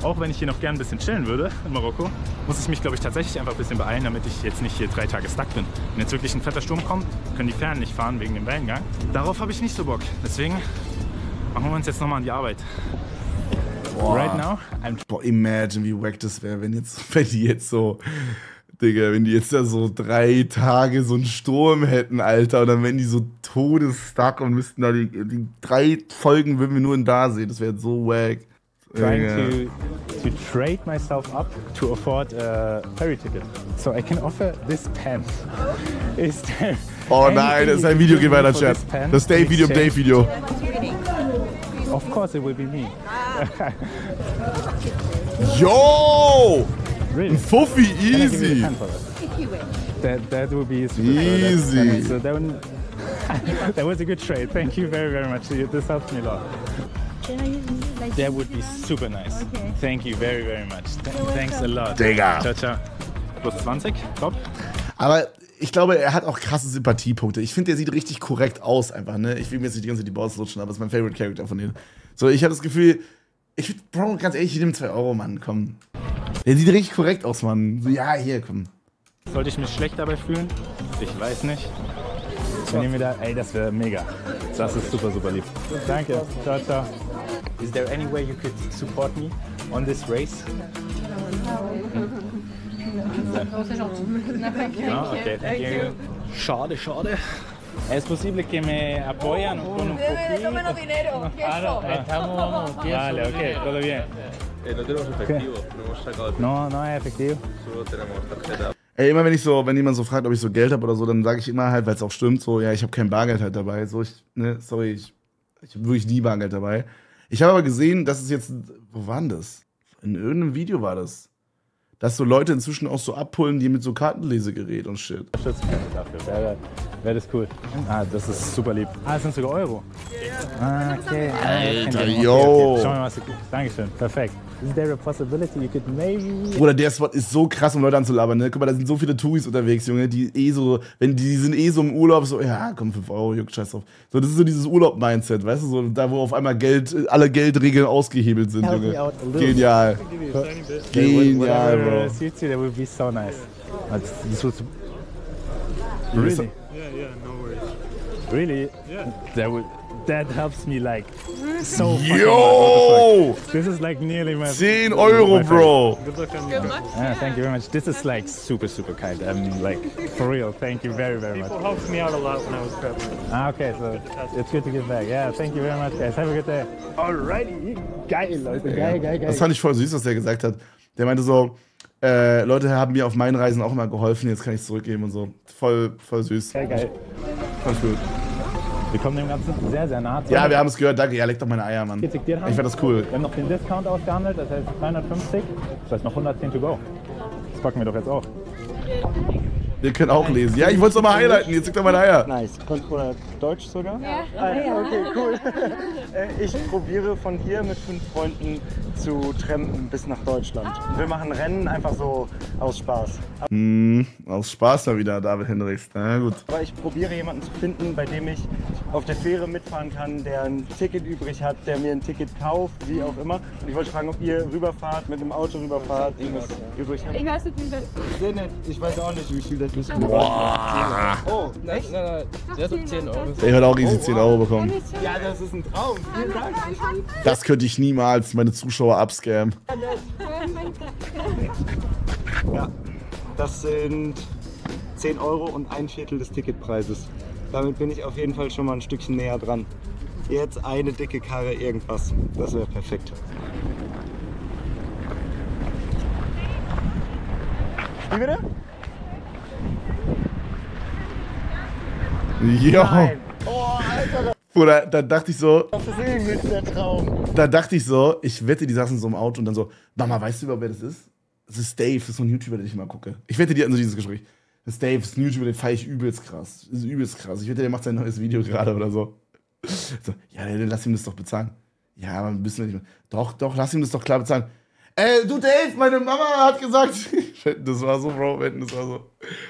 [SPEAKER 13] auch wenn ich hier noch gern ein bisschen chillen würde in Marokko, muss ich mich, glaube ich, tatsächlich einfach ein bisschen beeilen, damit ich jetzt nicht hier drei Tage stuck bin. Wenn jetzt wirklich ein fetter Sturm kommt, können die Fähren nicht fahren wegen dem Wellengang. Darauf habe ich nicht so Bock. Deswegen machen wir uns jetzt nochmal an die Arbeit.
[SPEAKER 1] Boah.
[SPEAKER 13] Right now, I'm
[SPEAKER 1] Boah, imagine, wie wack das wäre, wenn, jetzt, [LAUGHS] wenn die jetzt so Digga, wenn die jetzt da so drei Tage so einen Sturm hätten, Alter, und dann wären die so todesstuck und müssten da die, die drei Folgen würden wir nur in da sehen. Das wäre so wack.
[SPEAKER 13] trying to to trade myself up to afford a ferry ticket. So I can offer this pen. [LAUGHS] Is there
[SPEAKER 1] Oh nein, das ist ein Video, geht weiter, Chat. Das Dave-Video? Dave-Video.
[SPEAKER 13] Of course it will be me.
[SPEAKER 1] Yo!
[SPEAKER 13] Really?
[SPEAKER 1] Ein Fuffi,
[SPEAKER 13] Can I give you a
[SPEAKER 1] easy.
[SPEAKER 13] that? That that would be super.
[SPEAKER 1] Easy.
[SPEAKER 13] So that, one, [LAUGHS] that was a good trade. Thank you very very much. This helps me a lot.
[SPEAKER 16] Can I use like
[SPEAKER 13] That would be super nice.
[SPEAKER 16] Okay.
[SPEAKER 13] Thank you very very much. Th
[SPEAKER 16] You're
[SPEAKER 13] thanks a lot.
[SPEAKER 1] Digga.
[SPEAKER 13] Ciao ciao. Plus 20, top.
[SPEAKER 1] Aber ich glaube, er hat auch krasse Sympathiepunkte. Ich finde, der sieht richtig korrekt aus, einfach, ne? Ich will mir jetzt nicht die ganze Zeit die Balls lutschen, aber es ist mein Favorite Character von denen. So, ich habe das Gefühl, ich würde, Bro, ganz ehrlich, ich nehme 2 Euro, Mann, komm. Der sieht richtig korrekt aus, Mann. So, ja, hier, komm.
[SPEAKER 13] Sollte ich mich schlecht dabei fühlen? Ich weiß nicht. Ihr mir da, ey, das wäre mega. Das ist super, super lieb. Danke. Ciao, ciao. Is there any way you could support me on this race? [LAUGHS] No, okay, thank you. Schade, schade. Es posible que me apoyan con un poquito. Ah, no, ah. [LAUGHS] Vale, ok, todo bien.
[SPEAKER 10] Eh, no tenemos efectivo, no hemos sacado el
[SPEAKER 13] No, no es efectivo.
[SPEAKER 10] solo tenemos tarjeta.
[SPEAKER 1] Ey, immer wenn ich so, wenn jemand so fragt, ob ich so Geld habe oder so, dann sage ich immer halt, weil es auch stimmt, so, ja, ich habe kein Bargeld halt dabei. So, ich, ne, sorry, ich, ich habe wirklich nie Bargeld dabei. Ich habe aber gesehen, dass es jetzt, wo war denn das? In irgendeinem Video war das. Dass so Leute inzwischen auch so abholen, die mit so Kartenlesegerät und shit.
[SPEAKER 13] Dafür. Wäre wär das cool. Ah, das ist super lieb. Ah, das sind sogar Euro. Ah, okay.
[SPEAKER 1] Alter,
[SPEAKER 13] Okay,
[SPEAKER 1] yo.
[SPEAKER 13] okay. Schauen wir mal, was du Dankeschön. Perfekt. Is there a possibility you could maybe.
[SPEAKER 1] Bruder, der Spot ist so krass, um Leute anzulabern, ne? Guck mal, da sind so viele Touris unterwegs, Junge, die eh so, wenn die sind eh so im Urlaub, so, ja, komm, 5 Euro, juckt scheiß drauf. So, das ist so dieses Urlaub-Mindset, weißt du, so, da wo auf einmal Geld, alle Geldregeln ausgehebelt sind,
[SPEAKER 13] Help
[SPEAKER 1] Junge. Genial. Genial, Bro.
[SPEAKER 13] suits you, that would be so nice. This was. Really?
[SPEAKER 11] Yeah, yeah, no worries.
[SPEAKER 13] Really?
[SPEAKER 11] Yeah.
[SPEAKER 13] That would. That helps me like so
[SPEAKER 1] Yo!
[SPEAKER 13] much. This is like nearly my
[SPEAKER 1] 10 Euro,
[SPEAKER 13] my
[SPEAKER 1] Bro.
[SPEAKER 11] Good luck on
[SPEAKER 16] Good
[SPEAKER 11] your
[SPEAKER 16] luck.
[SPEAKER 13] Yeah, thank you very much. This is like super, super kind. I'm like, for real, thank you very, very much.
[SPEAKER 11] People helped me out a lot when I was prepping.
[SPEAKER 13] Ah, okay, so it's good to give back. Yeah, thank you very much, guys. Have a good day. Alrighty, geil, Leute. Geil, geil, geil.
[SPEAKER 1] Das fand ich voll süß, was der gesagt hat. Der meinte so, äh, Leute haben mir auf meinen Reisen auch immer geholfen, jetzt kann ich es zurückgeben und so. Voll, voll süß.
[SPEAKER 13] Geil, geil.
[SPEAKER 1] Fand gut.
[SPEAKER 13] Wir kommen dem Ganzen sehr, sehr nah.
[SPEAKER 1] Ja, wir haben es gehört, danke. Ja, leck doch meine Eier, Mann.
[SPEAKER 13] 40
[SPEAKER 1] Ich fand das cool.
[SPEAKER 13] Wir haben noch den Discount ausgehandelt, das heißt 350. Das heißt noch 110 to go. Das packen wir doch jetzt auch.
[SPEAKER 1] Wir können auch lesen. Ja, ich wollte es doch mal highlighten, jetzt liegt doch meine Eier.
[SPEAKER 5] Nice. Controller Deutsch sogar?
[SPEAKER 8] Ja.
[SPEAKER 5] Ah, okay, cool. [LAUGHS] Äh, ich probiere von hier mit fünf Freunden zu trampen bis nach Deutschland. Wir machen Rennen einfach so aus Spaß.
[SPEAKER 1] Hm, aus Spaß mal wieder, David Hendricks. Na gut.
[SPEAKER 5] Aber ich probiere jemanden zu finden, bei dem ich auf der Fähre mitfahren kann, der ein Ticket übrig hat, der mir ein Ticket kauft, wie auch immer. Und ich wollte fragen, ob ihr rüberfahrt, mit dem Auto rüberfahrt, irgendwas übrig habt.
[SPEAKER 8] Ich weiß nicht, wie das.
[SPEAKER 5] Ich weiß auch nicht, wie viel das ist.
[SPEAKER 1] Boah.
[SPEAKER 5] Oh,
[SPEAKER 7] Nein, nein, nein. Der hat doch 10 Euro.
[SPEAKER 1] Der hat auch easy 10 Euro bekommen.
[SPEAKER 5] Ja, das ist ein Traum. Vielen Dank.
[SPEAKER 1] Das könnte ich niemals meine Zuschauer abscammen.
[SPEAKER 5] Ja, das sind 10 Euro und ein Viertel des Ticketpreises. Damit bin ich auf jeden Fall schon mal ein Stückchen näher dran. Jetzt eine dicke Karre, irgendwas. Das wäre perfekt. Wie bitte?
[SPEAKER 1] Jo.
[SPEAKER 5] Oh, Alter,
[SPEAKER 1] Bruder, da dachte ich so,
[SPEAKER 5] das ist irgendwie der Traum.
[SPEAKER 1] da dachte ich so, ich wette, die saßen so im Auto und dann so, Mama, weißt du überhaupt, wer das ist? Das ist Dave, das ist so ein YouTuber, den ich immer gucke. Ich wette, die hatten so dieses Gespräch. Das ist Dave, das ist ein YouTuber, den feiere ich übelst krass. Das ist übelst krass. Ich wette, der macht sein neues Video [LAUGHS] gerade oder so. So, ja, dann lass ihm das doch bezahlen. Ja, aber ein bisschen nicht mehr. Doch, doch, lass ihm das doch klar bezahlen. Äh, du Dave, meine Mama hat gesagt. [LAUGHS] Das war so, Bro, wetten, das war so.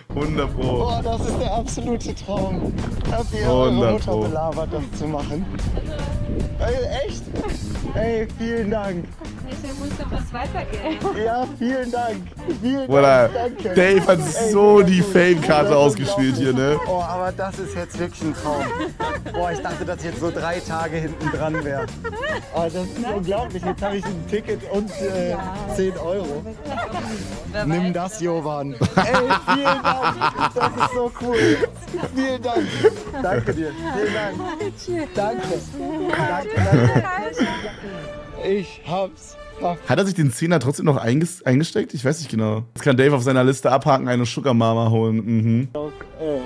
[SPEAKER 1] 100 Pro.
[SPEAKER 5] Oh, das ist der absolute Traum. Habt ihr
[SPEAKER 1] 100
[SPEAKER 5] eure
[SPEAKER 1] Pro.
[SPEAKER 5] Mutter belabert, das zu machen? Ey, echt? Ey, vielen Dank.
[SPEAKER 8] Ich muss doch was weitergehen.
[SPEAKER 5] Ja, vielen Dank. Vielen
[SPEAKER 1] Voilà.
[SPEAKER 5] Dank. Danke.
[SPEAKER 1] Dave hat
[SPEAKER 5] Ey,
[SPEAKER 1] so die. Fame-Karte ausgespielt hier, ne?
[SPEAKER 5] Oh, aber das ist jetzt wirklich ein Traum. Boah, ich dachte, dass ich jetzt so drei Tage hinten dran wäre. Oh, das ist unglaublich. Jetzt habe ich ein Ticket und äh, 10 Euro. Nimm das, Jovan. [LAUGHS] Ey, vielen Dank. Das ist so cool. Vielen Dank. Danke dir. Vielen Dank. Danke. Danke, danke. Ich hab's.
[SPEAKER 1] Hat er sich den Zehner trotzdem noch einges eingesteckt? Ich weiß nicht genau. Jetzt kann Dave auf seiner Liste abhaken, eine Sugar Mama holen. Mhm.
[SPEAKER 5] Äh,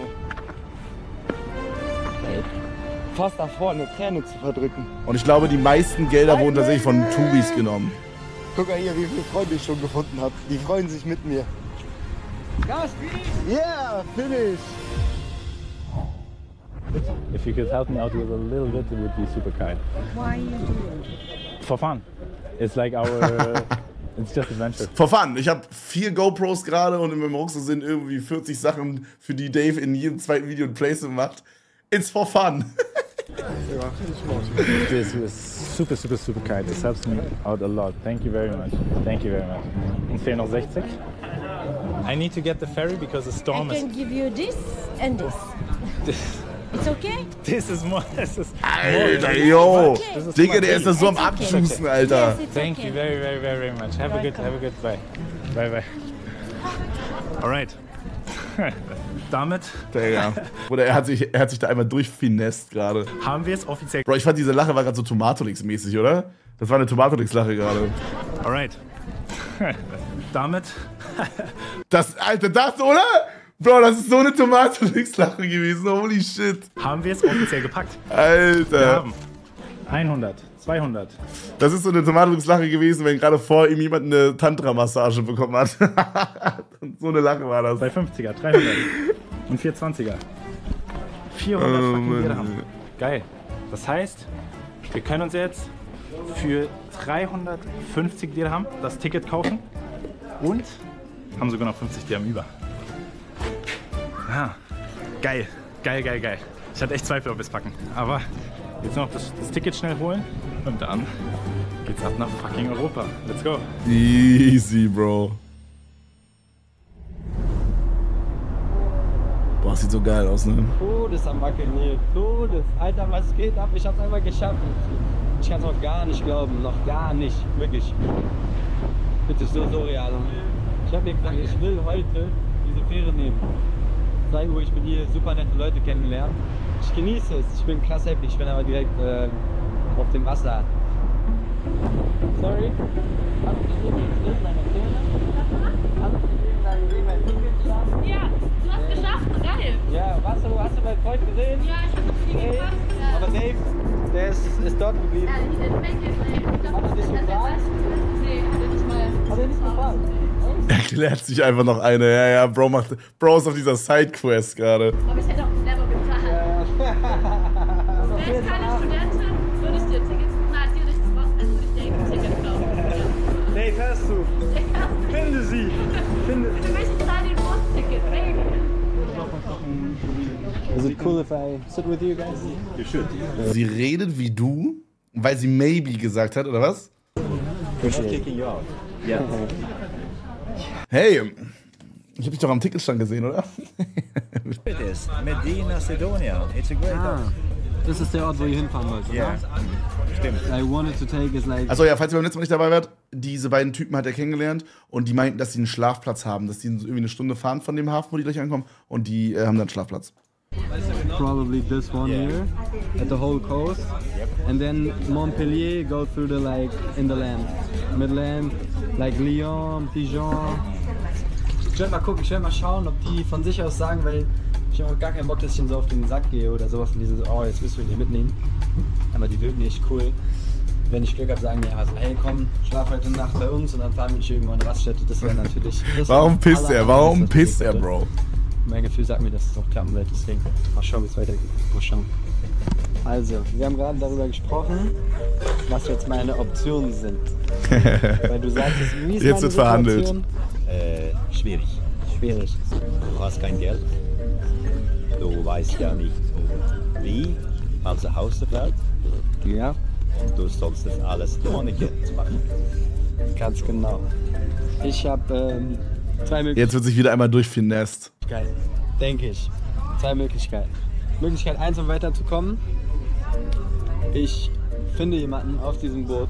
[SPEAKER 5] fast davor, eine Träne zu verdrücken.
[SPEAKER 1] Und ich glaube, die meisten Gelder wurden tatsächlich von Touris genommen.
[SPEAKER 5] Guck mal hier, wie viele Freunde ich schon gefunden habe. Die freuen sich mit mir.
[SPEAKER 3] Gas,
[SPEAKER 5] Yeah, finish.
[SPEAKER 13] If you could help me out with a little bit, it would be super kind.
[SPEAKER 8] Why you doing it?
[SPEAKER 13] For fun. It's like our. [LAUGHS] it's just adventure.
[SPEAKER 1] For fun. Ich habe vier GoPros gerade und in meinem Rucksack sind irgendwie 40 Sachen, für die Dave in jedem zweiten Video ein Placement macht. It's for fun. [LAUGHS]
[SPEAKER 13] This was super, super, super kind. This helps me out a lot. Thank you very much. Thank you very much. Uns fehlen noch 60. I need to get the ferry because the storm
[SPEAKER 17] I
[SPEAKER 13] is.
[SPEAKER 17] can give you this and this. It's okay?
[SPEAKER 13] This is more. [LAUGHS] This is
[SPEAKER 1] Alter, yo.
[SPEAKER 13] This is
[SPEAKER 1] Digga,
[SPEAKER 13] my
[SPEAKER 1] der ist da so am
[SPEAKER 17] It's okay.
[SPEAKER 1] Abjuicen, Alter.
[SPEAKER 17] Yes,
[SPEAKER 13] Thank
[SPEAKER 17] okay.
[SPEAKER 13] you very, very, very, very much. Have a good, have a good bye. Bye, bye. Alright. [LAUGHS] Damit
[SPEAKER 1] Digga. Oder er hat sich, er hat sich da einmal durchfinest gerade.
[SPEAKER 13] haben wir es offiziell.
[SPEAKER 1] Bro, ich fand diese Lache war gerade so Tomatolix-mäßig, oder? Das war eine Tomatolix-Lache gerade.
[SPEAKER 13] Alright. [LAUGHS] Damit
[SPEAKER 1] Das, Alter, das, oder? Bro, das ist so eine Tomatolix-Lache gewesen. Holy shit.
[SPEAKER 13] haben wir es offiziell gepackt. Wir
[SPEAKER 1] Alter.
[SPEAKER 13] haben 100, 200,
[SPEAKER 1] Das ist so eine Tomatolix-Lache gewesen, wenn gerade vor ihm jemand eine Tantra-Massage bekommen hat. [LAUGHS] So eine Lache war das.
[SPEAKER 13] 250er, 300 und 420er. 400
[SPEAKER 1] Oh,
[SPEAKER 13] fucking. Dirham. Geil. Das heißt, wir können uns jetzt für 350 Dirham das Ticket kaufen und haben sogar noch 50 Dirham über. Ja, geil, geil, geil, geil. Ich hatte echt Zweifel, ob wir es packen. Aber jetzt noch das, das Ticket schnell holen und dann geht's ab nach fucking Europa. Let's go.
[SPEAKER 1] Easy, Bro. Boah, sieht so geil aus, ne?
[SPEAKER 3] Todes am Wackeln hier. Todes. Alter, was geht ab? Ich hab's einfach geschafft. Ich kann's noch gar nicht glauben. Noch gar nicht. Wirklich. Bitte, so surreal. Ich hab mir gesagt, ich will heute diese Fähre nehmen. 2 Uhr, ich bin hier super nette Leute kennengelernt. Ich genieße es. Ich bin krass happy. Ich bin aber direkt äh, auf dem Wasser. Sorry. Hast du eben gesehen, meine Pläne? Hast du eben deine Idee, mein Ticket geschafft?
[SPEAKER 16] Ja, du hast geschafft, geil.
[SPEAKER 3] Ja, warst du, hast du meinen Freund gesehen?
[SPEAKER 16] Ja, ich hab das viel
[SPEAKER 3] Hey,
[SPEAKER 16] gemacht.
[SPEAKER 3] aber Dave, der ist, ist dort geblieben.
[SPEAKER 16] Ja, ich bin weg jetzt, ey. Ich glaub,
[SPEAKER 3] Hat er dich
[SPEAKER 16] der
[SPEAKER 3] gefragt?
[SPEAKER 16] Nee, hat er nicht mal.
[SPEAKER 3] Hat er nicht gefragt? [LAUGHS]
[SPEAKER 1] Er klärt sich einfach noch eine. Ja, ja, Bro macht. Bro ist auf dieser Sidequest gerade.
[SPEAKER 16] Aber ich hätte auch
[SPEAKER 3] cool if I sit with you guys?
[SPEAKER 13] You should.
[SPEAKER 1] Sie redet wie du, weil sie maybe gesagt hat, oder was?
[SPEAKER 13] Yeah.
[SPEAKER 1] Hey, ich hab dich doch am Ticketstand gesehen, oder?
[SPEAKER 18] It is Medina Sidonia. It's a great
[SPEAKER 3] Ah, das ist der Ort, wo ihr hinfahren wollt, oder?
[SPEAKER 18] Yeah. Stimmt.
[SPEAKER 3] I wanted to take is like...
[SPEAKER 1] Also ja, falls ihr beim letzten Mal nicht dabei wart, diese beiden Typen hat er kennengelernt und die meinten, dass sie einen Schlafplatz haben, dass die irgendwie eine Stunde fahren von dem Hafen, wo die gleich ankommen und die äh, haben dann einen Schlafplatz.
[SPEAKER 3] Probably this one here at the whole coast. And then Montpellier go through the like in the land. Midland like Lyon Dijon. Ich werde mal gucken ich werde mal schauen ob die von sich aus sagen weil ich habe auch gar keinen Bock dass ich ihnen so auf den Sack gehe oder sowas und diese so, oh jetzt müssen wir die mitnehmen. Aber die wirken echt cool. Wenn ich Glück habe sagen die ja so hey komm schlaf heute Nacht bei uns und dann fahren wir an eine Raststätte. Das wäre natürlich das
[SPEAKER 1] Warum pisst er? Warum pisst er, Bro?
[SPEAKER 3] Mein Gefühl sagt mir, dass es noch klappen wird, deswegen mal schauen, wie es weitergeht. Mal schauen. Also, wir haben gerade darüber gesprochen, was jetzt meine Optionen sind. [LAUGHS] Weil du sagst, wie ist
[SPEAKER 1] Jetzt
[SPEAKER 3] meine
[SPEAKER 1] wird verhandelt.
[SPEAKER 18] Äh, schwierig.
[SPEAKER 3] schwierig.
[SPEAKER 18] Du hast kein Geld. Du weißt ja nicht wie, als er Haus fährt.
[SPEAKER 3] Ja.
[SPEAKER 18] Und du sollst das alles ohne Geld machen.
[SPEAKER 3] Ganz genau. Ich habe ähm, zwei Möglichkeiten.
[SPEAKER 1] Jetzt wird sich wieder einmal durchfinest.
[SPEAKER 3] Denke ich. Zwei Möglichkeiten. Möglichkeit 1, um weiterzukommen. Ich finde jemanden auf diesem Boot,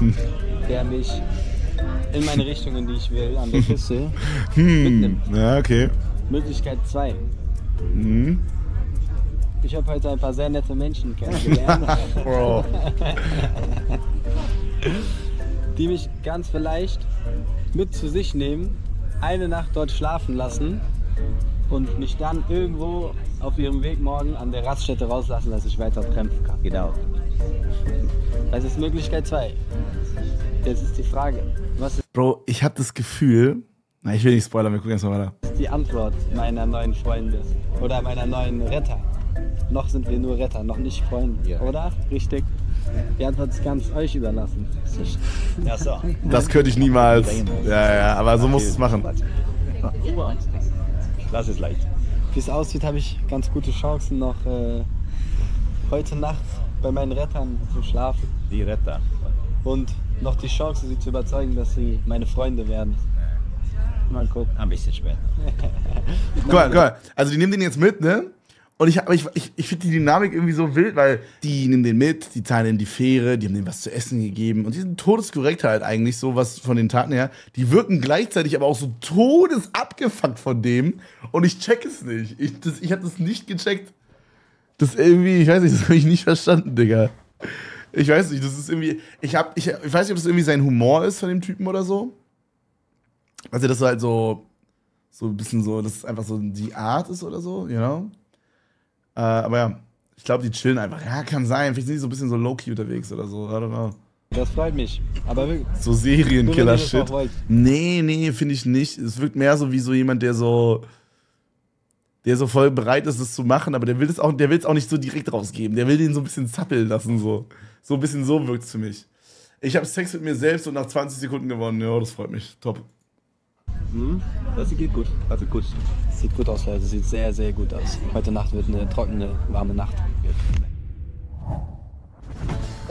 [SPEAKER 3] [LAUGHS] der mich in meine Richtung, in die ich will, an der Küste [LAUGHS]
[SPEAKER 1] Hm.
[SPEAKER 3] mitnimmt.
[SPEAKER 1] Ja, okay.
[SPEAKER 3] Möglichkeit 2.
[SPEAKER 1] Mhm.
[SPEAKER 3] Ich habe heute ein paar sehr nette Menschen kennengelernt. [LAUGHS]
[SPEAKER 1] Bro.
[SPEAKER 3] Die mich ganz vielleicht mit zu sich nehmen, eine Nacht dort schlafen lassen und mich dann irgendwo auf ihrem Weg morgen an der Raststätte rauslassen, dass ich weiter kämpfen kann.
[SPEAKER 18] Genau.
[SPEAKER 3] Das ist Möglichkeit 2. Jetzt ist die Frage, was
[SPEAKER 1] Bro, ich habe das Gefühl. Na, ich will nicht spoilern, wir gucken jetzt mal weiter.
[SPEAKER 3] ist die Antwort meiner neuen Freunde oder meiner neuen Retter? Noch sind wir nur Retter, noch nicht Freunde, oder? Richtig? Die Antwort ist ganz euch überlassen.
[SPEAKER 18] Ja, so.
[SPEAKER 1] Das könnte ich niemals. Ja, ja, aber so muss es machen.
[SPEAKER 18] Lass es leicht.
[SPEAKER 3] Wie es aussieht, habe ich ganz gute Chancen, noch äh, heute Nacht bei meinen Rettern zu schlafen.
[SPEAKER 18] Die Retter.
[SPEAKER 3] Und noch die Chance, sie zu überzeugen, dass sie meine Freunde werden. Mal gucken.
[SPEAKER 18] Ein bisschen später.
[SPEAKER 1] Guck mal, guck mal. Also, die nehmen den jetzt mit, ne? Und ich, ich, ich, ich finde die Dynamik irgendwie so wild, weil die nehmen den mit, die zahlen in die Fähre, die haben denen was zu essen gegeben und die sind todeskorrekt halt eigentlich so, was von den Taten her. Die wirken gleichzeitig aber auch so todesabgefuckt von dem und ich check es nicht. Ich, das, ich habe das nicht gecheckt. Das irgendwie, ich weiß nicht, das habe ich nicht verstanden, Digga. Ich weiß nicht, das ist irgendwie, ich hab, ich, ich weiß nicht, ob das irgendwie sein Humor ist von dem Typen oder so. Also, das so halt so, so ein bisschen so, dass es einfach so die Art ist oder so, you know? Äh, aber ja, ich glaube, die chillen einfach. Ja, kann sein. Vielleicht sind die so ein bisschen so low-key unterwegs oder so. I don't know.
[SPEAKER 3] Das freut mich. Aber wirklich.
[SPEAKER 1] So Serienkiller-Shit. Nee, nee, finde ich nicht. Es wirkt mehr so wie so jemand, der so. Der so voll bereit ist, es zu machen, aber der will es auch, der will es auch nicht so direkt rausgeben. Der will den so ein bisschen zappeln lassen, so. So ein bisschen so wirkt es für mich. Ich habe Sex mit mir selbst und nach 20 Sekunden gewonnen. Ja, das freut mich. Top.
[SPEAKER 3] Hm? Das geht gut. Also gut. Sieht gut aus, Leute. Sieht sehr, sehr gut aus. Heute Nacht wird eine trockene, warme Nacht.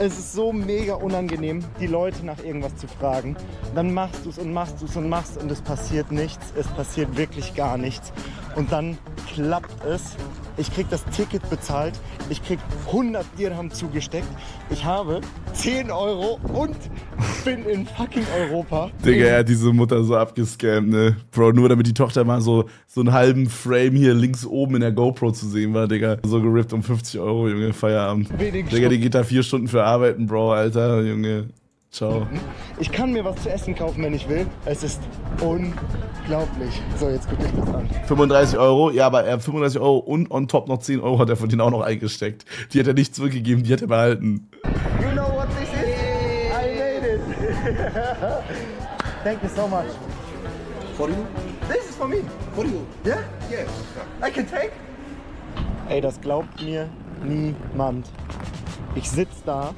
[SPEAKER 5] Es ist so mega unangenehm, die Leute nach irgendwas zu fragen. Dann machst du es und machst du es und machst und es passiert nichts. Es passiert wirklich gar nichts. Und dann klappt es. Ich krieg das Ticket bezahlt. Ich krieg 100 Dirham zugesteckt. Ich habe 10 Euro und bin in fucking Europa.
[SPEAKER 1] Digga, er hat diese Mutter so abgescammt, ne? Bro, nur damit die Tochter mal so, so einen halben Frame hier links oben in der GoPro zu sehen war, Digga. So gerippt um 50 Euro, Junge, Feierabend.
[SPEAKER 5] Wenig
[SPEAKER 1] Digga, die geht da vier Stunden für arbeiten, Bro, Alter, Junge. Ciao. [LAUGHS]
[SPEAKER 5] Ich kann mir was zu essen kaufen, wenn ich will. Es ist unglaublich. So, jetzt guck ich das an.
[SPEAKER 1] 35 Euro, ja, aber er hat 35 Euro und on top noch 10 Euro hat er von denen auch noch eingesteckt. Die hat er nicht zurückgegeben, die hat er behalten.
[SPEAKER 5] You know what this is? I made it. [LAUGHS] Thank you so much. For you? This is for me. For you? Yeah? Yeah. I can take. Ey, das glaubt mir niemand. Ich sitz da,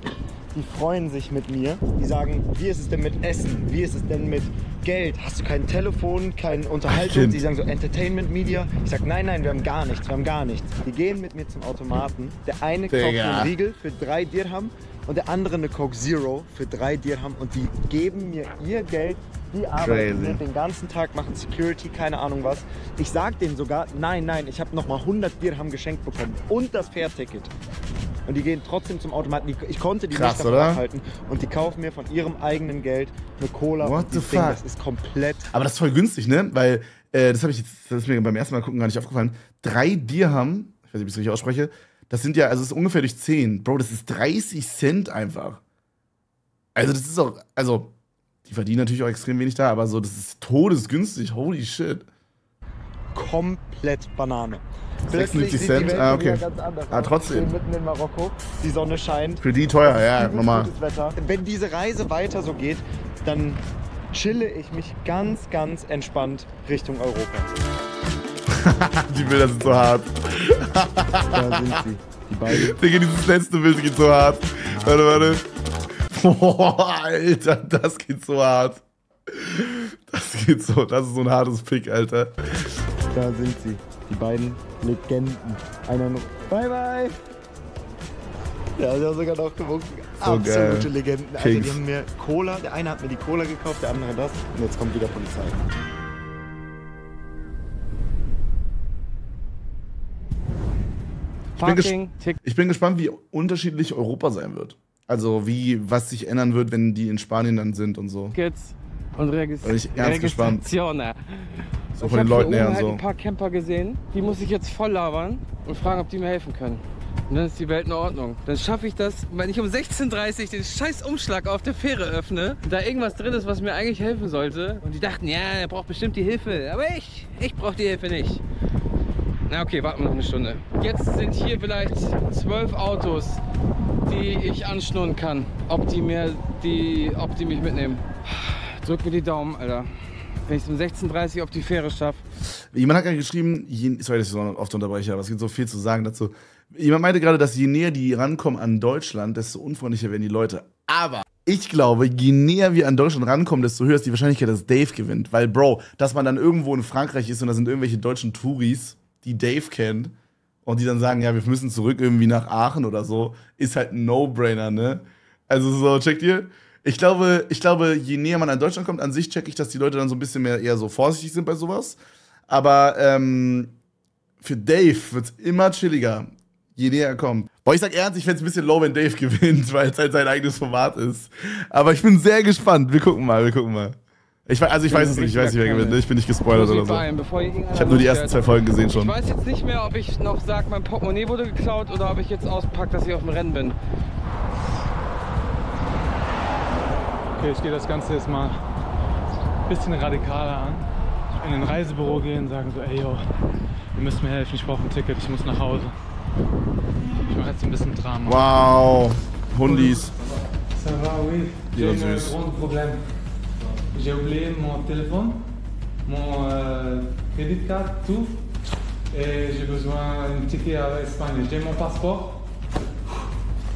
[SPEAKER 5] die freuen sich mit mir. Die sagen, wie ist es denn mit Essen? Wie ist es denn mit Geld? Hast du kein Telefon, keine Unterhaltung? Die sagen so Entertainment Media. Ich sag, nein, nein, wir haben gar nichts, wir haben gar nichts. Die gehen mit mir zum Automaten. Der eine kauft einen Riegel für drei Dirham und der andere eine Coke Zero für drei Dirham und die geben mir ihr Geld. Die arbeiten
[SPEAKER 1] Crazy.
[SPEAKER 5] den ganzen Tag, machen Security, keine Ahnung was. Ich sag denen sogar, nein, nein, ich habe nochmal 100 Dirham geschenkt bekommen und das Fährticket. Und die gehen trotzdem zum Automaten. Die- Ich konnte die
[SPEAKER 1] Krass,
[SPEAKER 5] nicht davon
[SPEAKER 1] oder?
[SPEAKER 5] abhalten. Und die kaufen mir von ihrem eigenen Geld eine Cola.
[SPEAKER 1] What
[SPEAKER 5] und
[SPEAKER 1] the
[SPEAKER 5] dieses Ding,
[SPEAKER 1] fuck?
[SPEAKER 5] Das ist komplett
[SPEAKER 1] Aber das ist voll günstig, ne? Weil, äh, das habe ich jetzt, das ist mir beim ersten Mal gucken gar nicht aufgefallen. Drei Dirham, ich weiß nicht, ob ich es richtig ausspreche, das sind ja, also es ist ungefähr durch 10. Bro, das ist 30 Cent einfach. Also, das ist auch, also, die verdienen natürlich auch extrem wenig da, aber so, das ist todesgünstig. Holy shit.
[SPEAKER 5] komplett Banane.
[SPEAKER 1] 76
[SPEAKER 5] sieht die
[SPEAKER 1] Cent?
[SPEAKER 5] Welt
[SPEAKER 1] Ah, okay. Ah, trotzdem.
[SPEAKER 5] Mitten in Marokko, die Sonne scheint.
[SPEAKER 1] Für die teuer, ja, normal.
[SPEAKER 5] Wenn diese Reise weiter so geht, dann chille ich mich ganz, ganz entspannt Richtung Europa. [LAUGHS]
[SPEAKER 1] die Bilder sind so hart.
[SPEAKER 5] Da sind sie, die beiden.
[SPEAKER 1] Digga, dieses letzte Bild geht so hart. Warte, warte. Boah, Alter, das geht so hart. Das geht so, das ist so ein hartes Pick, Alter.
[SPEAKER 5] Da sind sie, die beiden Legenden. Einer noch. Bye, bye! Ja, sie haben sogar noch gewunken.
[SPEAKER 1] So
[SPEAKER 5] Absolute
[SPEAKER 1] geil.
[SPEAKER 5] Legenden. Alter,
[SPEAKER 1] Kings.
[SPEAKER 5] die haben mir Cola, der eine hat mir die Cola gekauft, der andere das. Und jetzt kommt wieder Polizei.
[SPEAKER 1] Ich bin,
[SPEAKER 7] Parking,
[SPEAKER 1] ich bin gespannt, wie unterschiedlich Europa sein wird. Also wie, was sich ändern wird, wenn die in Spanien dann sind und so.
[SPEAKER 7] Tickets und Regis
[SPEAKER 1] ich ernst gespannt.
[SPEAKER 7] Registrationen.
[SPEAKER 1] So
[SPEAKER 7] Ich
[SPEAKER 1] von den Leuten her und
[SPEAKER 7] halt
[SPEAKER 1] so.
[SPEAKER 7] ein paar Camper gesehen. Die muss ich jetzt voll labern und fragen, ob die mir helfen können. Und dann ist die Welt in Ordnung. Dann schaffe ich das, wenn ich um 16.30 Uhr den scheiß Umschlag auf der Fähre öffne und da irgendwas drin ist, was mir eigentlich helfen sollte. Und die dachten, ja, er braucht bestimmt die Hilfe. Aber ich, ich brauche die Hilfe nicht. Na okay, warten wir noch eine Stunde. Jetzt sind hier vielleicht zwölf Autos, die ich anschnurren kann. Ob die mir die, ob die mich mitnehmen. Drück mir die Daumen, Alter. Wenn ich es um 16.30 Uhr auf die Fähre schaffe.
[SPEAKER 1] Jemand hat gerade geschrieben, je, sorry, dass ich so oft unterbreche, aber es gibt so viel zu sagen dazu. Jemand meinte gerade, dass je näher die rankommen an Deutschland, desto unfreundlicher werden die Leute. Aber ich glaube, je näher wir an Deutschland rankommen, desto höher ist die Wahrscheinlichkeit, dass Dave gewinnt. Weil, Bro, dass man dann irgendwo in Frankreich ist und da sind irgendwelche deutschen Touris, die Dave kennt und die dann sagen, ja, wir müssen zurück irgendwie nach Aachen oder so, ist halt ein No-Brainer, ne? Also so, checkt ihr? Ich glaube, ich glaube, je näher man an Deutschland kommt, an sich checke ich, dass die Leute dann so ein bisschen mehr eher so vorsichtig sind bei sowas. Aber ähm, für Dave wird es immer chilliger, je näher er kommt. Boah, ich sag ernst, ich fände es ein bisschen low, wenn Dave [LAUGHS] gewinnt, weil es halt sein eigenes Format ist. Aber ich bin sehr gespannt. Wir gucken mal, wir gucken mal. Ich, also ich weiß es nicht, ich weiß nicht, wer gewinnt. Ich bin nicht gespoilert
[SPEAKER 7] ich
[SPEAKER 1] oder so.
[SPEAKER 7] irgendeiner
[SPEAKER 1] Ich habe nur die ersten zwei Folgen gesehen schon.
[SPEAKER 7] Ich weiß jetzt nicht mehr, ob ich noch sage, mein Portemonnaie wurde geklaut oder ob ich jetzt auspacke, dass ich auf dem Rennen bin.
[SPEAKER 2] Okay, ich gehe das Ganze jetzt mal ein bisschen radikaler an. In ein Reisebüro gehen, sagen so, ey yo, ihr müsst mir helfen, ich brauche ein Ticket, ich muss nach Hause. Ich mache jetzt ein bisschen Drama.
[SPEAKER 1] Wow, Hundis.
[SPEAKER 2] Ça va, oui.
[SPEAKER 1] Die
[SPEAKER 2] J'ai
[SPEAKER 1] sind
[SPEAKER 2] un
[SPEAKER 1] süß.
[SPEAKER 2] grand problème. J'ai oublié mon téléphone, mon euh, crédit card, tout. Et j'ai besoin d'un ticket à l'Espagne. J'ai mon passeport.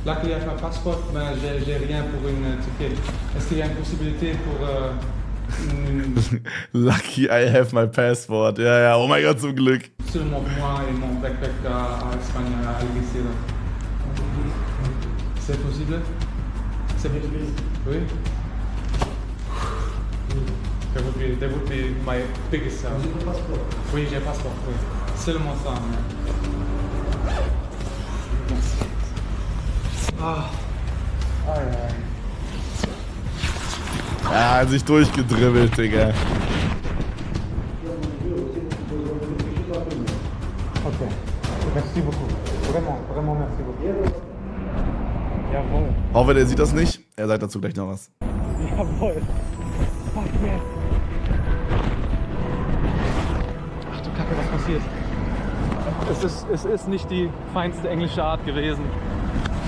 [SPEAKER 2] Là qu'il y a un passeport, ben j'ai j'ai rien pour un ticket. Est-ce qu'il y a une possibilité pour euh, une- [LAUGHS]
[SPEAKER 1] Lucky I have my passport. Ja, ja, oh mein Gott, zum Glück.
[SPEAKER 2] seulement moi et mon backpack à, à Espagne, à Algeciras C'est possible? C'est possible Oui That would be, that would be my biggest. Oui, j'ai un passeport, oui. Seulement ça. mais- Merci. Ah. Aïe.
[SPEAKER 1] Ja, hat sich durchgedribbelt, Digga.
[SPEAKER 2] Ok. Merci beaucoup. Vraiment, vraiment merci beaucoup. Jawohl.
[SPEAKER 1] Hoffe, der sieht das nicht. Er sagt dazu gleich noch was.
[SPEAKER 2] Jawohl. Fuck yeah. Ach du Kacke, was passiert? Es ist, es ist nicht die feinste englische Art gewesen,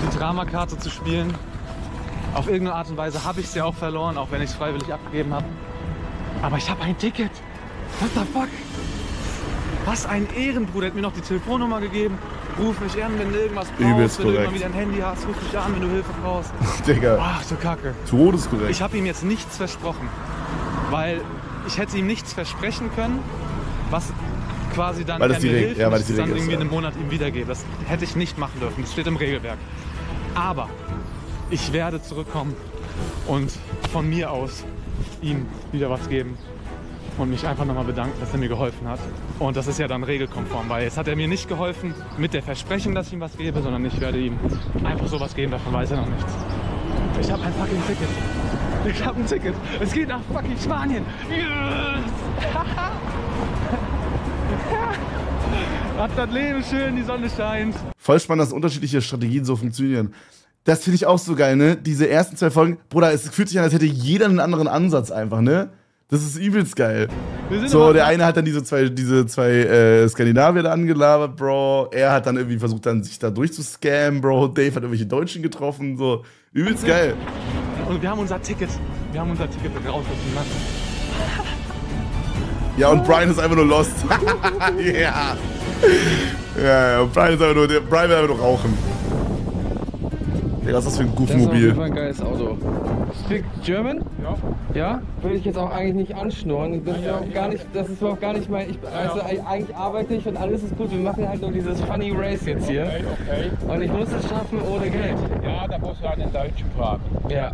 [SPEAKER 2] die Dramakarte zu spielen. Auf irgendeine Art und Weise habe ich sie auch verloren, auch wenn ich es freiwillig abgegeben habe. Aber ich habe ein Ticket. What the fuck? Was ein Ehrenbruder. Hat mir noch die Telefonnummer gegeben. Ruf mich an, wenn du irgendwas brauchst.
[SPEAKER 1] Übelst
[SPEAKER 2] wenn du
[SPEAKER 1] korrekt.
[SPEAKER 2] immer wieder ein Handy hast, ruf mich an, wenn du Hilfe brauchst. [LAUGHS]
[SPEAKER 1] Digga.
[SPEAKER 2] Ach du Kacke.
[SPEAKER 1] Todeskorrekt.
[SPEAKER 2] Ich habe ihm jetzt nichts versprochen, weil ich hätte ihm nichts versprechen können, was quasi dann
[SPEAKER 1] Weil das die Regel-
[SPEAKER 2] hilft,
[SPEAKER 1] ja, weil das die
[SPEAKER 2] dann
[SPEAKER 1] Regel ist,
[SPEAKER 2] irgendwie
[SPEAKER 1] ja.
[SPEAKER 2] in einem Monat ihm wiedergebe. Das hätte ich nicht machen dürfen. Das steht im Regelwerk. Aber ich werde zurückkommen und von mir aus ihm wieder was geben und mich einfach nochmal bedanken, dass er mir geholfen hat. Und das ist ja dann regelkonform, weil jetzt hat er mir nicht geholfen mit der Versprechung, dass ich ihm was gebe, sondern ich werde ihm einfach sowas geben, davon weiß er noch nichts. Ich habe ein fucking Ticket. Ich habe ein Ticket. Es geht nach fucking Spanien. Yes! [LAUGHS] Hat das Leben schön, die Sonne scheint.
[SPEAKER 1] Voll spannend, dass unterschiedliche Strategien so funktionieren. Das finde ich auch so geil, ne? Diese ersten zwei Folgen, Bruder, es fühlt sich an, als hätte jeder einen anderen Ansatz einfach, ne? Das ist übelst geil. So, der eine hat dann diese zwei, diese zwei äh, Skandinavier da angelabert, Bro. Er hat dann irgendwie versucht, dann sich da durchzuscammen, Bro. Dave hat irgendwelche Deutschen getroffen, so. Übelst geil.
[SPEAKER 2] Und wir haben unser Ticket. Wir haben unser Ticket rausgefunden.
[SPEAKER 1] Ja, und Brian ist einfach nur lost. [LAUGHS] ja. Ja, ja, Brian ist einfach nur, Brian will einfach nur rauchen. Digga, was ist das für ein
[SPEAKER 7] Das ist auf
[SPEAKER 1] Goofmobil?
[SPEAKER 7] Ein geiles Auto. Speak German?
[SPEAKER 10] Ja.
[SPEAKER 7] Ja? Will ich jetzt auch eigentlich nicht anschnurren. Das ist auch gar nicht, das ist auch gar nicht mein. Ich, also eigentlich arbeite ich und alles ist gut. Wir machen halt nur dieses Funny Race jetzt hier.
[SPEAKER 10] Okay, okay.
[SPEAKER 7] Und ich muss es schaffen ohne Geld.
[SPEAKER 10] Ja, da muss halt einen Deutschen fragen.
[SPEAKER 7] Ja.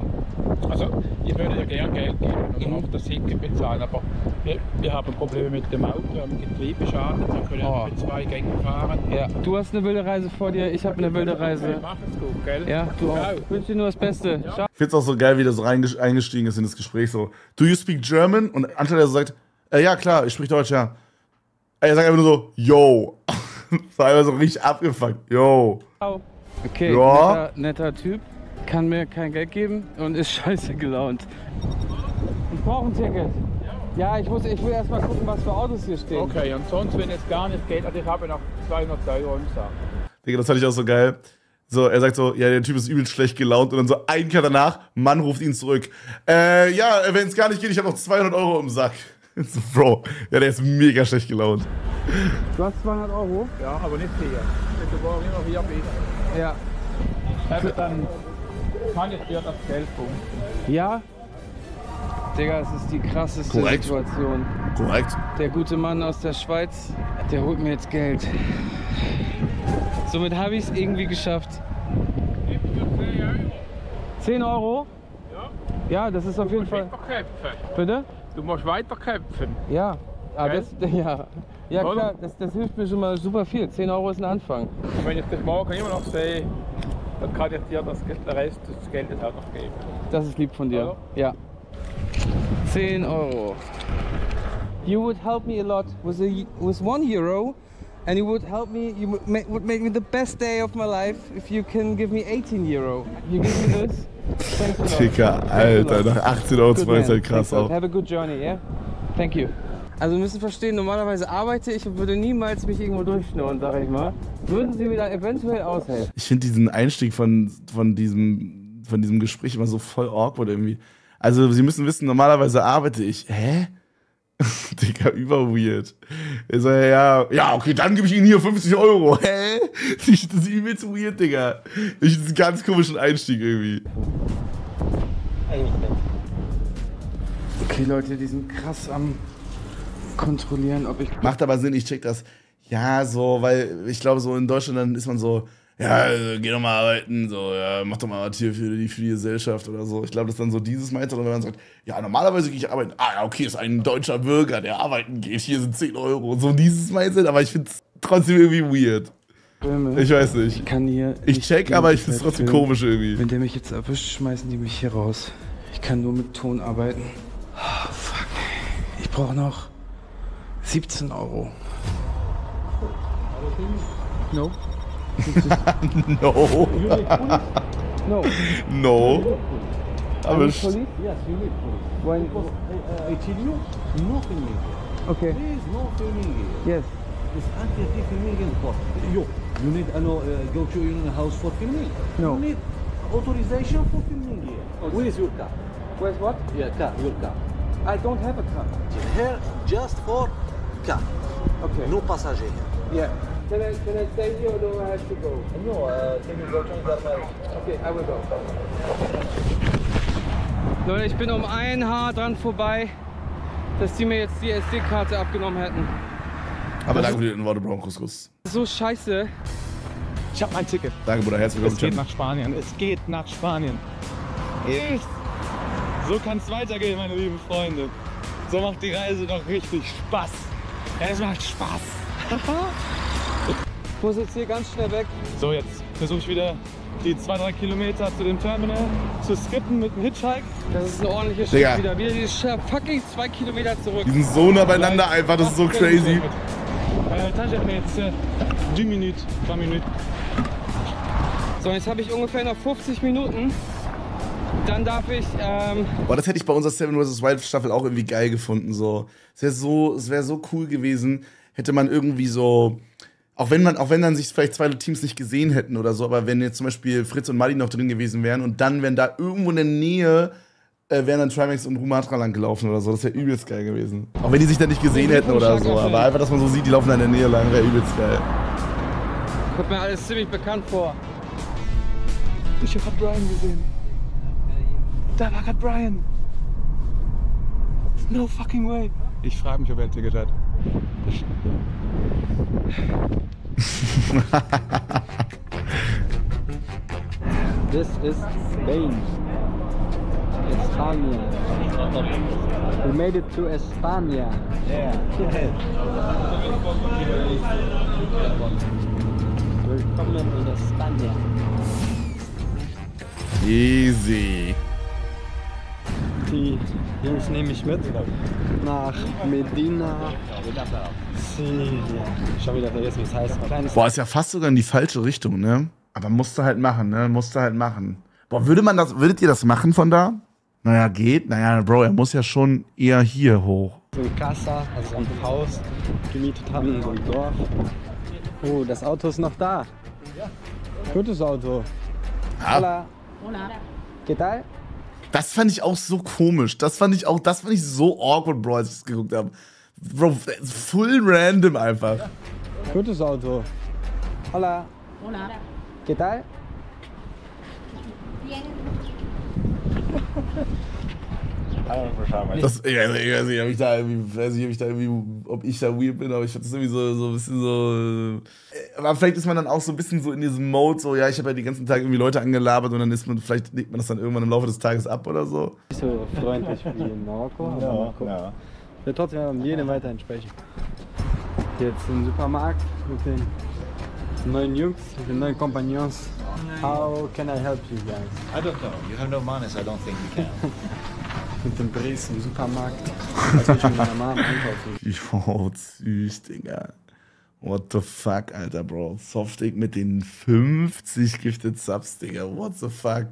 [SPEAKER 10] Also, ich würde ja gern Geld geben und auch das Hinken bezahlen, aber wir, wir haben Probleme mit dem Auto, wir haben Getriebeschaden, wir können
[SPEAKER 7] Oh.
[SPEAKER 10] mit zwei Gängen fahren.
[SPEAKER 7] Ja. Du hast eine wilde Reise vor dir, ich habe eine wilde Reise.
[SPEAKER 10] Mach es gut, gell?
[SPEAKER 7] Ja, du auch. Ich wünsche dir nur das Beste. Ciao.
[SPEAKER 1] Ich find's auch so geil, wie der so eingestiegen ist in das Gespräch. So, do you speak German? Und anstatt er so sagt, äh, ja klar, ich sprich Deutsch, ja. Er sagt einfach nur so, yo. [LAUGHS] Das war einfach so richtig abgefuckt. Yo.
[SPEAKER 7] Okay,
[SPEAKER 1] Ja.
[SPEAKER 7] netter, netter Typ. Kann mir kein Geld geben und ist [LAUGHS] scheiße gelaunt. Ich brauche ein Ticket. Ja, ich, muss, ich will erst mal gucken, was für Autos hier stehen.
[SPEAKER 10] Okay, und sonst, wenn es gar nicht geht, also ich habe noch 200 Euro im Sack.
[SPEAKER 1] Digga, das fand ich auch so geil. So, er sagt so, ja, der Typ ist übel schlecht gelaunt und dann so ein Kerl danach, Mann ruft ihn zurück. Äh, ja, wenn es gar nicht geht, ich habe noch 200 Euro im Sack. [LAUGHS] So, Bro, ja, der ist mega schlecht gelaunt.
[SPEAKER 7] Du hast 200 Euro?
[SPEAKER 10] Ja, aber nicht hier. Bitte morgen immer hier bieten.
[SPEAKER 7] Ja.
[SPEAKER 10] Also dann kann ich dir das Geld punkten.
[SPEAKER 7] Ja? Digga, es ist die krasseste
[SPEAKER 1] Korrekt.
[SPEAKER 7] Situation.
[SPEAKER 1] Korrekt.
[SPEAKER 7] Der gute Mann aus der Schweiz, der holt mir jetzt Geld. Somit habe ich es irgendwie geschafft. 10 Euro?
[SPEAKER 10] Ja.
[SPEAKER 7] Ja, das ist auf jeden Fall. Bitte?
[SPEAKER 10] Du musst weiterkämpfen.
[SPEAKER 7] Ja. Ah, das, [LAUGHS] ja. Ja klar, das, das hilft mir schon mal super viel. 10 Euro ist ein Anfang.
[SPEAKER 10] Und wenn ich das morgen immer noch sehe, dann kann ich dir das, der Rest des Geldes auch noch geben.
[SPEAKER 7] Das ist lieb von dir.
[SPEAKER 10] Oder?
[SPEAKER 7] Ja. 10 Euro. You would help me a lot with, a, with one euro and you would help me, you would make, me the best day of my life if you can give me 18 euro. You give me this?
[SPEAKER 1] Digga, Alter, nach 18 Euro zwei ist halt krass auch.
[SPEAKER 7] Have a good journey, yeah? Thank you. Also wir müssen verstehen, normalerweise arbeite ich und würde niemals mich irgendwo durchschnurren, sag ich mal. Würden Sie mir da eventuell aushelfen?
[SPEAKER 1] Ich finde diesen Einstieg von, von, diesem, von diesem Gespräch immer so voll awkward irgendwie. Also, Sie müssen wissen, normalerweise arbeite ich. Hä? [LAUGHS] Digga, über-weird. Er so, ja, ja, okay, dann gebe ich Ihnen hier 50 Euro. [LAUGHS] Hä? Das ist übelst weird, Digga. Ich diesen ganz komischen Einstieg irgendwie.
[SPEAKER 7] Okay Leute, die sind krass am kontrollieren, ob ich...
[SPEAKER 1] Macht aber Sinn, ich check das. Ja, so, weil ich glaube, so in Deutschland dann ist man so, ja, also, geh doch mal arbeiten, so, ja, mach doch mal was hier für die, für die Gesellschaft oder so. Ich glaube, das ist dann so dieses Mindset, wenn man sagt, ja, normalerweise gehe ich arbeiten, ah ja, okay, ist ein deutscher Bürger, der arbeiten geht, hier sind 10 Euro. So dieses Mindset, aber ich finde es trotzdem irgendwie weird. Ich weiß nicht.
[SPEAKER 7] Ich kann hier.
[SPEAKER 1] Ich
[SPEAKER 7] nicht
[SPEAKER 1] check, aber ich find's
[SPEAKER 7] Zeit
[SPEAKER 1] trotzdem
[SPEAKER 7] filmen.
[SPEAKER 1] komisch irgendwie.
[SPEAKER 7] Wenn der mich jetzt erwischt, schmeißen die mich hier raus. Ich kann nur mit Ton arbeiten. Oh, fuck. Ich brauche noch 17 Euro. No. [LAUGHS]
[SPEAKER 1] no.
[SPEAKER 7] No.
[SPEAKER 1] No. Aber
[SPEAKER 6] Yes, you need police.
[SPEAKER 7] When,
[SPEAKER 6] Because I, I tell you, no filming.
[SPEAKER 7] Okay.
[SPEAKER 6] Please, no filming.
[SPEAKER 7] Yes.
[SPEAKER 6] It's anti-filming in court. You, you need uh, no, uh, go to your house for filming.
[SPEAKER 7] No.
[SPEAKER 6] You need authorization for filming here. Where is your car?
[SPEAKER 7] Where's what?
[SPEAKER 6] Yeah, car, your car.
[SPEAKER 7] I don't have a car.
[SPEAKER 6] Here, just for car.
[SPEAKER 7] Okay.
[SPEAKER 6] No passenger here.
[SPEAKER 7] Yeah. Can I, can I stay here or do I have to go?
[SPEAKER 6] No, uh, can you go to the
[SPEAKER 7] Okay, I will go. Leute, ich bin um ein Haar dran vorbei, dass die mir jetzt die SD-Karte abgenommen hätten.
[SPEAKER 1] Aber danke für die Worte, Broncos.
[SPEAKER 7] So scheiße.
[SPEAKER 2] Ich habe mein Ticket.
[SPEAKER 1] Danke, Bruder, herzlich
[SPEAKER 2] Es geht
[SPEAKER 1] willkommen.
[SPEAKER 2] nach Spanien. Es geht nach Spanien. Yes. So kann es weitergehen, meine lieben Freunde. So macht die Reise doch richtig Spaß. Es macht Spaß.
[SPEAKER 7] Ich muss jetzt hier ganz schnell weg.
[SPEAKER 2] So, jetzt versuche ich wieder die zwei, drei Kilometer zu dem Terminal zu skippen mit dem Hitchhike.
[SPEAKER 7] Das ist ein ordentlicher
[SPEAKER 1] Digga.
[SPEAKER 7] Schritt wieder. Wieder die fucking zwei Kilometer zurück.
[SPEAKER 1] Die sind so nah beieinander einfach, das ist so crazy.
[SPEAKER 2] Äh, Tasche hat mir jetzt äh, 10 Minuten, 3 Minuten.
[SPEAKER 7] So, jetzt habe ich ungefähr noch 50 Minuten. Dann darf ich, ähm,
[SPEAKER 1] Boah, das hätte ich bei unserer Seven vs. Wild Staffel auch irgendwie geil gefunden. So. Es wäre so, es wär so cool gewesen, hätte man irgendwie so. Auch wenn man, auch wenn dann sich vielleicht zwei Teams nicht gesehen hätten oder so, aber wenn jetzt zum Beispiel Fritz und Madi noch drin gewesen wären und dann wären da irgendwo in der Nähe äh, wären dann Trimax und Rumatra lang gelaufen oder so, das wäre übelst geil gewesen. Auch wenn die sich dann nicht gesehen hätten oder so, aber einfach, dass man so sieht, die laufen da in der Nähe lang, wäre übelst geil.
[SPEAKER 7] kommt mir alles ziemlich bekannt vor.
[SPEAKER 2] Ich habe Brian gesehen. Da war gerade Brian. No fucking way. Ich frage mich, ob er ein Ticket hat. [LAUGHS]
[SPEAKER 3] This is Spain. España. We made it to España. Yeah. Willkommen in España.
[SPEAKER 1] Easy.
[SPEAKER 3] Die Jungs nehme ich mit nach Medina Siria. Schon wieder vergessen, wie es heißt. Kleines
[SPEAKER 1] Boah, ist ja fast sogar in die falsche Richtung, ne? Aber musste halt machen, ne? Musste halt machen. Boah, würde man das, würdet ihr das machen von da? Naja, geht. Naja, Bro, er muss ja schon eher hier hoch.
[SPEAKER 3] so ein Casa, also so ein Haus gemietet haben in so einem Dorf. Oh, das Auto ist noch da. Gutes Auto. Hola.
[SPEAKER 8] Hola.
[SPEAKER 3] ¿Qué tal?
[SPEAKER 1] Das fand ich auch so komisch. Das fand ich auch, das fand ich so awkward, Bro, als ich es geguckt habe. Bro, full random einfach.
[SPEAKER 3] Gutes Auto. Hola.
[SPEAKER 8] Hola.
[SPEAKER 3] ¿Qué tal? [LAUGHS]
[SPEAKER 1] Das, ich weiß nicht, ich weiß nicht, ob ich da irgendwie, weiß nicht, ob ich da irgendwie, ob ich da weird bin, aber ich fand das irgendwie so, so ein bisschen so. äh, Aber vielleicht ist man dann auch so ein bisschen so in diesem Mode, so, ja, ich habe ja die ganzen Tag irgendwie Leute angelabert und dann ist man, vielleicht legt man das dann irgendwann im Laufe des Tages ab oder so.
[SPEAKER 3] Nicht so freundlich wie in Marokko. aber
[SPEAKER 1] Ja,
[SPEAKER 3] mal gucken.
[SPEAKER 1] ja.
[SPEAKER 3] Ich will trotzdem jedem weiterhin sprechen. Jetzt im Supermarkt mit den neuen Jungs, mit den neuen Kompagnons. How can I help you guys?
[SPEAKER 18] I don't know. You have no manners. I don't think you can. [LAUGHS]
[SPEAKER 3] Mit dem Bres im Supermarkt. Als ich mit meiner Mom einkaufen.
[SPEAKER 1] Jo, süß, Digga. What the fuck, Alter, Bro. Softig mit den 50 Gifted Subs, Digga. What the fuck?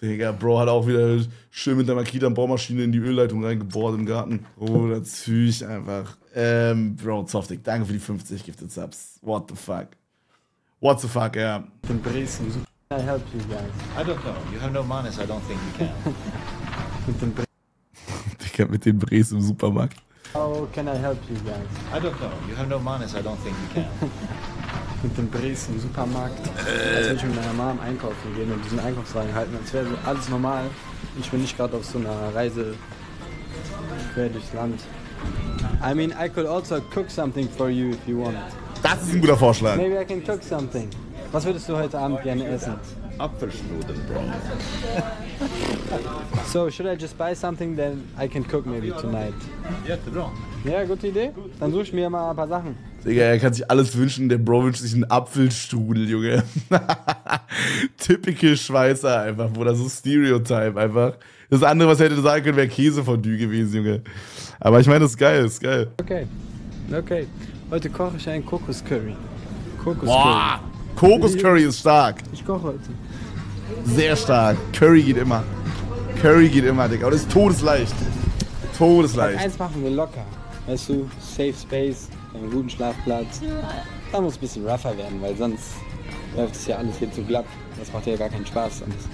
[SPEAKER 1] Digga, Bro hat auch wieder schön mit der Makita-Bohrmaschine in die Ölleitung reingebohrt im Garten. Oh, das süß einfach. Ähm, Bro, Softig, danke für die 50 Gifted Subs. What the fuck? What the fuck, ja.
[SPEAKER 3] Supermarkt. Can I help you guys?
[SPEAKER 18] I don't know. You have no manners. I don't think you can. [LAUGHS]
[SPEAKER 3] Mit dem Bres. [LAUGHS]
[SPEAKER 1] Digga, mit den Bres im Supermarkt.
[SPEAKER 3] How can I help you guys?
[SPEAKER 18] I don't know. You have no manners. I don't think you can. [LAUGHS]
[SPEAKER 3] Mit dem Bres im Supermarkt. Als wenn ich mit meiner Mom einkaufen gehen und diesen Einkaufswagen halten, als wäre so alles normal. Ich bin nicht gerade auf so einer Reise quer durchs Land. I mean, I could also cook something for you if you want.
[SPEAKER 1] Das ist ein guter Vorschlag.
[SPEAKER 3] Maybe I can cook something. Was würdest du heute Abend gerne essen?
[SPEAKER 18] Apfelstrudel, Bro. [LAUGHS]
[SPEAKER 3] So, should I just buy something then I can cook maybe tonight?
[SPEAKER 18] Jättebra.
[SPEAKER 3] Ja, gute Idee. Dann suche ich mir mal ein paar Sachen.
[SPEAKER 1] Digga, er kann sich alles wünschen. Der Bro wünscht sich einen Apfelstrudel, Junge. [LAUGHS] Typical Schweizer einfach, oder so Stereotype einfach. Das andere, was er hätte sagen können, wäre Käsefondue gewesen, Junge. Aber ich meine, das ist geil, das ist geil.
[SPEAKER 3] Okay. Okay. Heute koche ich einen Kokoscurry. Kokoscurry.
[SPEAKER 1] Boah, Kokoscurry ist stark.
[SPEAKER 3] Ich koche heute.
[SPEAKER 1] Sehr stark. Curry geht immer. Curry geht immer, Digga. Und ist todesleicht. Todesleicht.
[SPEAKER 3] eins machen wir locker. Weißt du, Safe Space, einen guten Schlafplatz. Da muss ein bisschen rougher werden, weil sonst läuft es ja alles hier zu glatt. Das macht ja gar keinen Spaß sonst.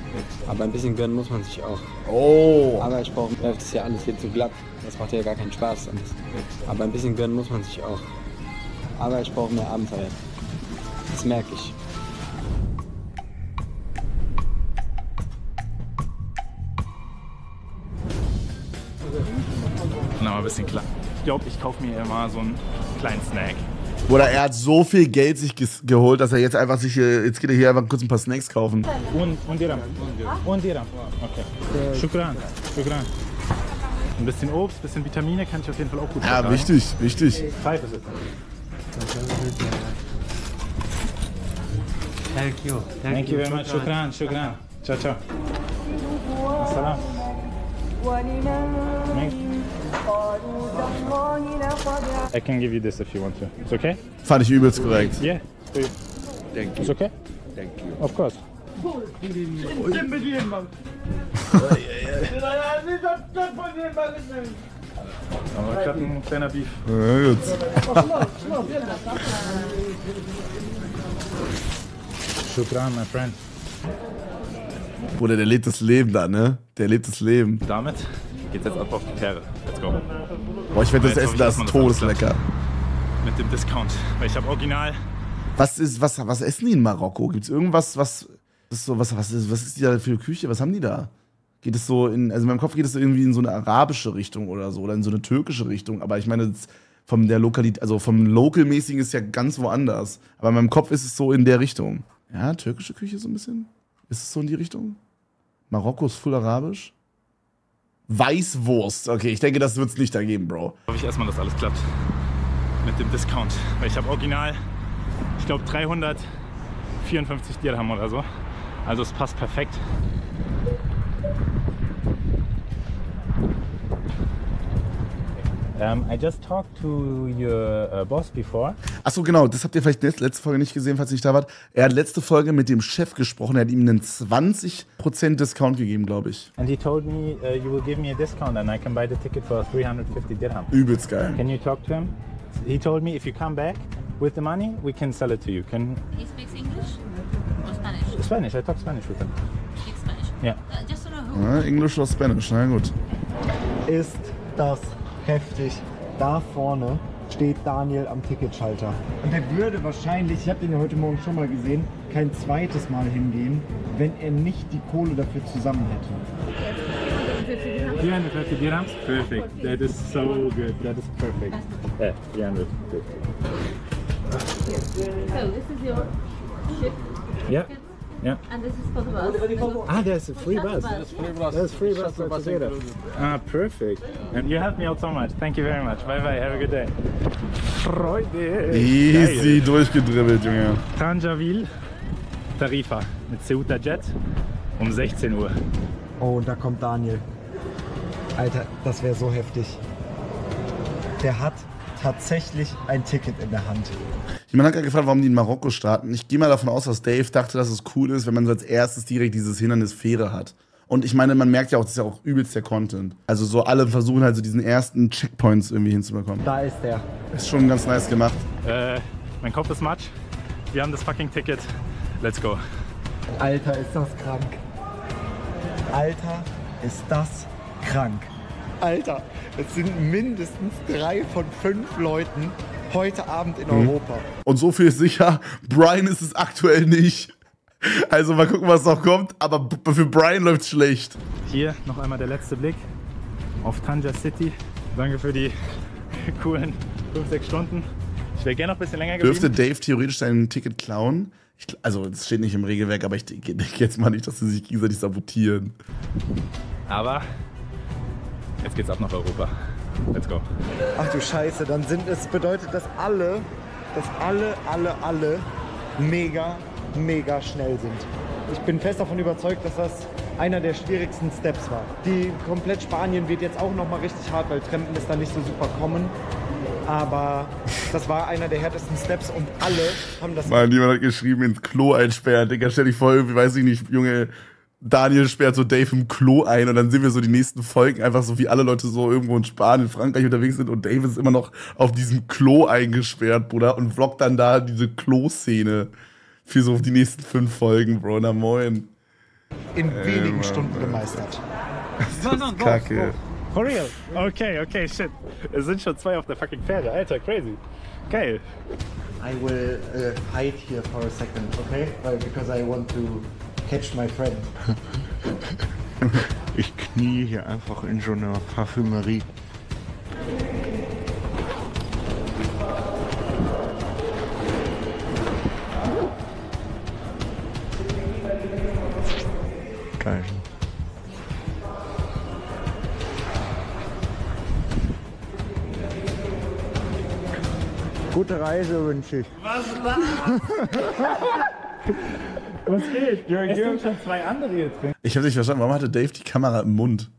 [SPEAKER 3] Aber ein bisschen gönnen muss man sich auch.
[SPEAKER 1] Oh.
[SPEAKER 3] Aber ich brauche, läuft es ja alles hier zu glatt. Das macht ja gar keinen Spaß sonst. Aber ein bisschen gönnen muss man sich auch. Aber ich brauche mehr Abenteuer. Das merke ich.
[SPEAKER 13] Na, mal ein bisschen klar. Ich glaube, ich kaufe mir immer so einen kleinen Snack.
[SPEAKER 1] Oder er hat so viel Geld sich geholt, dass er jetzt einfach sich hier, jetzt geht er hier einfach kurz ein paar Snacks kaufen.
[SPEAKER 13] Und, und Dirham. Und Dirham. Okay. Shukran. Shukran. Ein bisschen Obst, ein bisschen Vitamine kann ich auf jeden Fall auch gut
[SPEAKER 1] Ja, wichtig, wichtig.
[SPEAKER 13] Five is it.
[SPEAKER 3] Thank you.
[SPEAKER 13] Thank you very much. Shukran, shukran. Ciao, ciao. Assalam. I can give you this if you want to. It's okay?
[SPEAKER 1] Fand ich übelst korrekt.
[SPEAKER 13] Yeah. for you.
[SPEAKER 18] Thank
[SPEAKER 13] It's okay?
[SPEAKER 18] Thank you.
[SPEAKER 13] Of course. Aber gerade ein kleiner Beef.
[SPEAKER 1] Ja, gut. [LAUGHS]
[SPEAKER 13] Shukran, my friend.
[SPEAKER 1] Bruder, der lebt das Leben da, ne? Der lebt das Leben.
[SPEAKER 13] Damit geht's jetzt ab auf die Fähre. Let's go.
[SPEAKER 1] Boah, ich wette, das Essen ist
[SPEAKER 13] das alles
[SPEAKER 1] todeslecker.
[SPEAKER 13] Mit dem Discount. Weil ich habe original.
[SPEAKER 1] Was ist, was, was essen die in Marokko? Gibt's irgendwas, was, ist so, was, was, ist, was ist die da für eine Küche? Was haben die da? Geht es so in, also in meinem Kopf geht es so irgendwie in so eine arabische Richtung oder so, oder in so eine türkische Richtung. Aber ich meine, vom der Lokalität, also vom Local-mäßigen ist ja ganz woanders. Aber in meinem Kopf ist es so in der Richtung. Ja, türkische Küche so ein bisschen? Ist es so in die Richtung? Marokko ist full arabisch? Weißwurst. Okay, ich denke, das wird es nicht da geben, Bro.
[SPEAKER 13] Hoffe ich erstmal, dass alles klappt. Mit dem Discount. Weil ich habe original, ich glaube 354 Dirham oder so. Also es passt perfekt. Um, I just talked to your uh, boss before.
[SPEAKER 1] Achso, genau, das habt ihr vielleicht letzte, Folge nicht gesehen, falls ihr nicht da wart. Er hat letzte Folge mit dem Chef gesprochen, er hat ihm einen 20% Discount gegeben, glaube ich.
[SPEAKER 13] And he told me uh, you will give me a discount and I can buy the ticket for 350 dirham.
[SPEAKER 1] Übelst geil.
[SPEAKER 13] Can you talk to him? He told me if you come back with the money, we can sell it to you. Can
[SPEAKER 16] He speaks English or Spanish?
[SPEAKER 13] Spanish? I talk Spanish with him.
[SPEAKER 16] Speaks Spanish.
[SPEAKER 13] Yeah.
[SPEAKER 16] Uh, just to know who.
[SPEAKER 1] Ja, Englisch oder Spanish, na gut.
[SPEAKER 5] Ist das heftig. Da vorne steht Daniel am Ticketschalter. Und er würde wahrscheinlich, ich habe den ja heute Morgen schon mal gesehen, kein zweites Mal hingehen, wenn er nicht die Kohle dafür zusammen hätte.
[SPEAKER 13] 350 dirhams? Perfect. That is so good. That is perfect. Yeah, 350.
[SPEAKER 8] So this is your ship.
[SPEAKER 13] Yeah. Yeah.
[SPEAKER 8] And this is for the bus.
[SPEAKER 13] Ah, there's a free bus. There's free bus
[SPEAKER 10] Shuttle bus
[SPEAKER 13] together.
[SPEAKER 10] included.
[SPEAKER 13] Ah, perfect. And you helped me out so much. Thank you very much. Bye bye. Have a good day. Freude.
[SPEAKER 1] Easy durchgedribbelt, Junge.
[SPEAKER 13] Tanjaville, Tarifa mit Ceuta Jet um 16 Uhr.
[SPEAKER 5] Oh, und da kommt Daniel. Alter, das wäre so heftig. Der hat tatsächlich ein Ticket in der Hand.
[SPEAKER 1] Jemand hat gerade gefragt, warum die in Marokko starten. Ich gehe mal davon aus, dass Dave dachte, dass es cool ist, wenn man so als erstes direkt dieses Hindernis Fähre hat. Und ich meine, man merkt ja auch, das ist ja auch übelst der Content. Also so alle versuchen halt so diesen ersten Checkpoints irgendwie hinzubekommen.
[SPEAKER 5] Da ist der.
[SPEAKER 1] Ist schon ganz nice gemacht.
[SPEAKER 13] Äh, mein Kopf ist matsch. Wir haben das fucking Ticket. Let's go.
[SPEAKER 5] Alter, ist das krank. Alter, ist das krank. Alter, es sind mindestens drei von fünf Leuten heute Abend in
[SPEAKER 1] Mhm.
[SPEAKER 5] Europa.
[SPEAKER 1] Und so viel ist sicher, Brian ist es aktuell nicht. Also mal gucken, was noch kommt. Aber für Brian läuft's schlecht.
[SPEAKER 13] Hier noch einmal der letzte Blick auf Tanja City. Danke für die [LAUGHS] coolen 5, 6 Stunden. Ich wäre gerne noch ein bisschen länger geblieben.
[SPEAKER 1] Dürfte Dave theoretisch sein Ticket klauen? Ich, also, es steht nicht im Regelwerk, aber ich denke denke jetzt mal nicht, dass sie sich gegenseitig sabotieren.
[SPEAKER 13] Aber jetzt geht's ab nach Europa. Let's go.
[SPEAKER 5] Ach du Scheiße, dann sind es bedeutet, dass alle, dass alle, alle, alle mega, mega schnell sind. Ich bin fest davon überzeugt, dass das einer der schwierigsten Steps war. Die komplett Spanien wird jetzt auch noch mal richtig hart, weil Trempen ist da nicht so super kommen. Aber das war einer der härtesten Steps und alle haben das
[SPEAKER 1] Mal jemand hat geschrieben, ins Klo einsperren. Digga, stell dich vor, irgendwie, weiß ich nicht, Junge, Daniel sperrt so Dave im Klo ein und dann sind wir so die nächsten Folgen einfach so, wie alle Leute so irgendwo in Spanien, Frankreich unterwegs sind und Dave ist immer noch auf diesem Klo eingesperrt, Bruder, und vloggt dann da diese Klo-Szene für so die nächsten fünf Folgen, Bro, na moin.
[SPEAKER 5] in
[SPEAKER 1] Ey,
[SPEAKER 5] wenigen
[SPEAKER 1] Mann.
[SPEAKER 5] Stunden gemeistert. [LAUGHS]
[SPEAKER 13] No, no, go,
[SPEAKER 1] Kacke.
[SPEAKER 13] For real? Okay, okay, shit. Es sind schon zwei auf der fucking Fähre. Alter, crazy. Geil.
[SPEAKER 5] I will uh, hide here for a second, okay? Because I want to catch my friend. [LAUGHS]
[SPEAKER 12] Ich knie hier einfach in so einer Parfümerie. Geil. Gute Reise wünsche ich.
[SPEAKER 13] Was [LAUGHS] Was geht? Es sind schon zwei andere jetzt drin.
[SPEAKER 1] Ich habe nicht verstanden, warum hatte Dave die Kamera im Mund?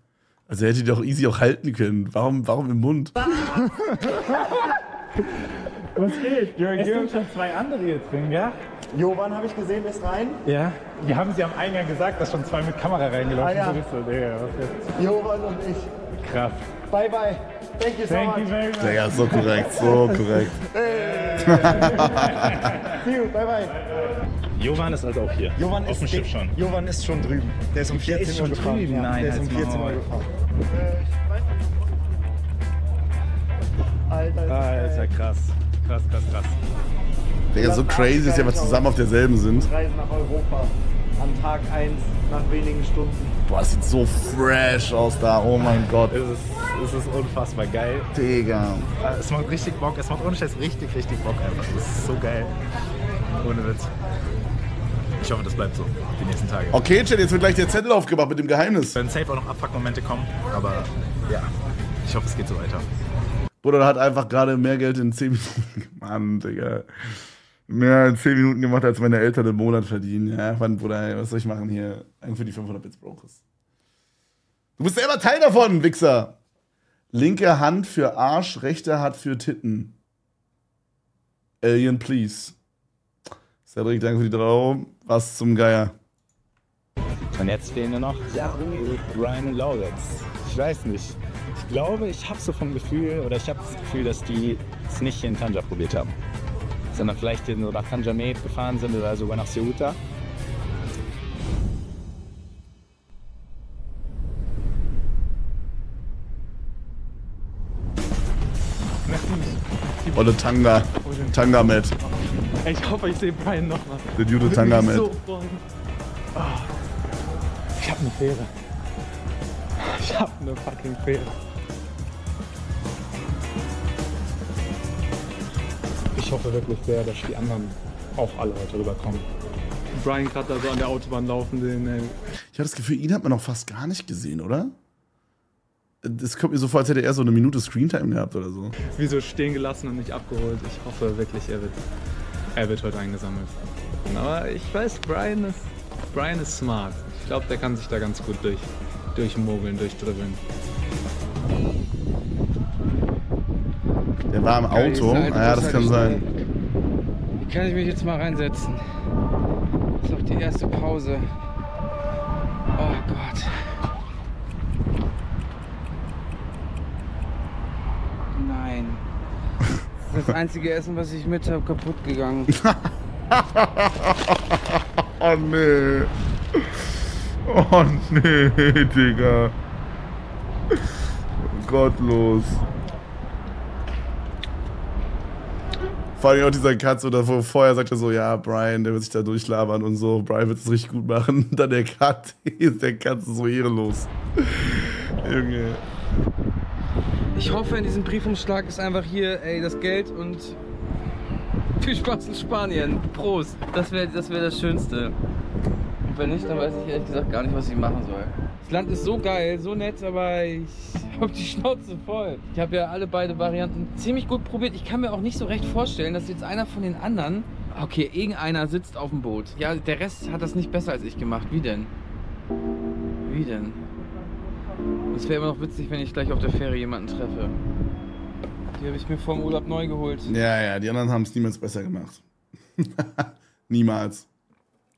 [SPEAKER 1] Also er hätte die doch easy auch halten können. Warum, warum im Mund? [LAUGHS]
[SPEAKER 13] Was geht? Es sind schon zwei andere jetzt drin, ja?
[SPEAKER 5] Jovan habe ich gesehen, ist rein.
[SPEAKER 13] Ja. Die haben sie am Eingang gesagt, dass schon zwei mit Kamera reingelaufen
[SPEAKER 5] Ah, ja.
[SPEAKER 13] sind. Jetzt?
[SPEAKER 5] Jovan und ich.
[SPEAKER 13] Krass.
[SPEAKER 5] Bye bye. Thank you so
[SPEAKER 13] Thank
[SPEAKER 5] much.
[SPEAKER 13] you very much.
[SPEAKER 1] Digga, so korrekt, so korrekt.
[SPEAKER 5] Hey. [LAUGHS] See you. Bye bye.
[SPEAKER 13] Jovan ist also auch hier.
[SPEAKER 5] Jovan
[SPEAKER 13] Auf
[SPEAKER 5] ist
[SPEAKER 13] dem Schiff schon.
[SPEAKER 5] Jovan ist schon drüben. Der ist um
[SPEAKER 13] Der
[SPEAKER 5] 14
[SPEAKER 13] ist
[SPEAKER 5] Uhr
[SPEAKER 13] schon
[SPEAKER 5] gefahren.
[SPEAKER 13] drüben? Nein,
[SPEAKER 5] der ist um
[SPEAKER 13] halt's
[SPEAKER 5] 14 Uhr
[SPEAKER 13] Maul.
[SPEAKER 5] gefahren. Alter, ist das
[SPEAKER 13] Alter,
[SPEAKER 5] geil.
[SPEAKER 13] krass. Krass, krass, krass.
[SPEAKER 1] Digga, so crazy, dass sie einfach zusammen auf derselben sind.
[SPEAKER 5] Reisen nach Europa. An
[SPEAKER 13] Tag 1 nach wenigen Stunden.
[SPEAKER 1] Boah, es sieht so fresh aus da. Oh mein Gott.
[SPEAKER 13] Es ist, es ist unfassbar geil.
[SPEAKER 1] Digga.
[SPEAKER 13] Äh, Es macht richtig Bock, es macht ohne Scheiß richtig, richtig Bock einfach. Es ist so geil. Ohne Witz. Ich hoffe, das bleibt so die nächsten Tage.
[SPEAKER 1] Okay, Chat, jetzt wird gleich der Zettel aufgemacht mit dem Geheimnis.
[SPEAKER 13] Werden safe auch noch Abfuck-Momente kommen, aber ja, ich hoffe, es geht so weiter.
[SPEAKER 1] Bruder hat einfach gerade mehr Geld in 10 Minuten. [LAUGHS] Mann, Digga. Mehr als 10 Minuten gemacht, als meine Eltern im Monat verdienen. Ja, Mann, Bruder, was soll ich machen hier? Eigentlich für die 500 Bits Brokers. Du bist selber Teil davon, Wichser. Linke Hand für Arsch, rechte Hand für Titten. Alien, please. Cedric, danke für die Traum. Was zum Geier.
[SPEAKER 13] Und jetzt fehlen nur noch Brian und Lauritz. Ich weiß nicht. Ich glaube, ich habe so vom Gefühl, oder ich habe das Gefühl, dass die es nicht hier in Tanja probiert haben. Sondern vielleicht hier nur nach Tanja Med gefahren sind oder sogar nach Ceuta.
[SPEAKER 1] Olle Tanga. Tanga mit.
[SPEAKER 2] Ich hoffe, ich sehe Brian nochmal.
[SPEAKER 1] Der Judo Tanga mit.
[SPEAKER 2] So. Ah. Ich hab eine Fähre. Ich hab eine fucking Fähre. Ich hoffe wirklich sehr, dass die anderen auch alle heute rüberkommen. Brian gerade da so an der Autobahn laufen sehen, ey.
[SPEAKER 1] Ich habe das Gefühl, ihn hat man noch fast gar nicht gesehen, oder? Das kommt mir so vor, als hätte er so eine Minute Screentime gehabt oder so.
[SPEAKER 2] Wie so stehen gelassen und nicht abgeholt. Ich hoffe wirklich, er wird, er wird heute eingesammelt. Aber ich weiß, Brian ist, Brian ist smart. Ich glaube, der kann sich da ganz gut durch, durchmogeln, durchdribbeln.
[SPEAKER 1] Der war im Auto.
[SPEAKER 7] diese alte
[SPEAKER 1] Ja, das kann sein.
[SPEAKER 7] Wie kann ich mich jetzt mal reinsetzen? Das ist doch die erste Pause. Oh Gott. Nein. Das das einzige Essen, was ich mit habe, kaputt gegangen. [LAUGHS]
[SPEAKER 1] Oh nee. Oh nee, Digga. Gottlos. Vor allem auch dieser Cut, so davor, vorher sagt er so, ja, Brian, der wird sich da durchlabern und so, Brian wird es richtig gut machen. [LAUGHS] Dann der Cut, [LAUGHS] ist der Cut so ehrenlos. Junge.
[SPEAKER 7] Ich hoffe, in diesem Briefumschlag ist einfach hier, ey, das Geld und viel Spaß in Spanien. Prost. Das wäre das, wär das Schönste. Und wenn nicht, dann weiß ich ehrlich gesagt gar nicht, was ich machen soll. Das Land ist so geil, so nett, aber ich habe die Schnauze voll. Ich habe ja alle beide Varianten ziemlich gut probiert. Ich kann mir auch nicht so recht vorstellen, dass jetzt einer von den anderen. Okay, irgendeiner sitzt auf dem Boot. Ja, der Rest hat das nicht besser als ich gemacht. Wie denn? Wie denn? Es wäre immer noch witzig, wenn ich gleich auf der Fähre jemanden treffe. Die habe ich mir vor dem Urlaub neu geholt.
[SPEAKER 1] Ja, ja, die anderen haben es niemals besser gemacht. [LAUGHS] niemals.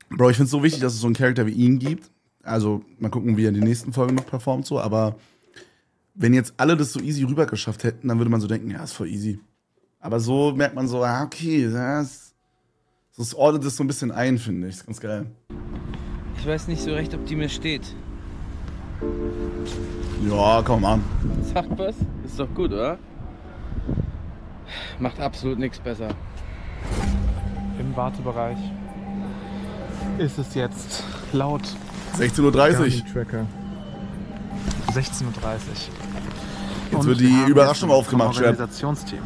[SPEAKER 1] Bro, ich finde es so wichtig, dass es so einen Charakter wie ihn gibt. Also, mal gucken, wie er in den nächsten Folgen noch performt, so, aber wenn jetzt alle das so easy rüber geschafft hätten, dann würde man so denken, ja, ist voll easy. Aber so merkt man so, ah, okay, das, das ordnet es so ein bisschen ein, finde ich. Ist ganz geil.
[SPEAKER 7] Ich weiß nicht so recht, ob die mir steht.
[SPEAKER 1] Ja, komm an.
[SPEAKER 7] Sagt was? Ist doch gut, oder? Macht absolut nichts besser.
[SPEAKER 2] Im Wartebereich ist es jetzt laut
[SPEAKER 1] 16.30 Uhr.
[SPEAKER 2] Tracker. 16.30 Uhr.
[SPEAKER 1] Jetzt wird die
[SPEAKER 2] wir
[SPEAKER 1] Überraschung aufgemacht, Chef.
[SPEAKER 2] Organisationsteam.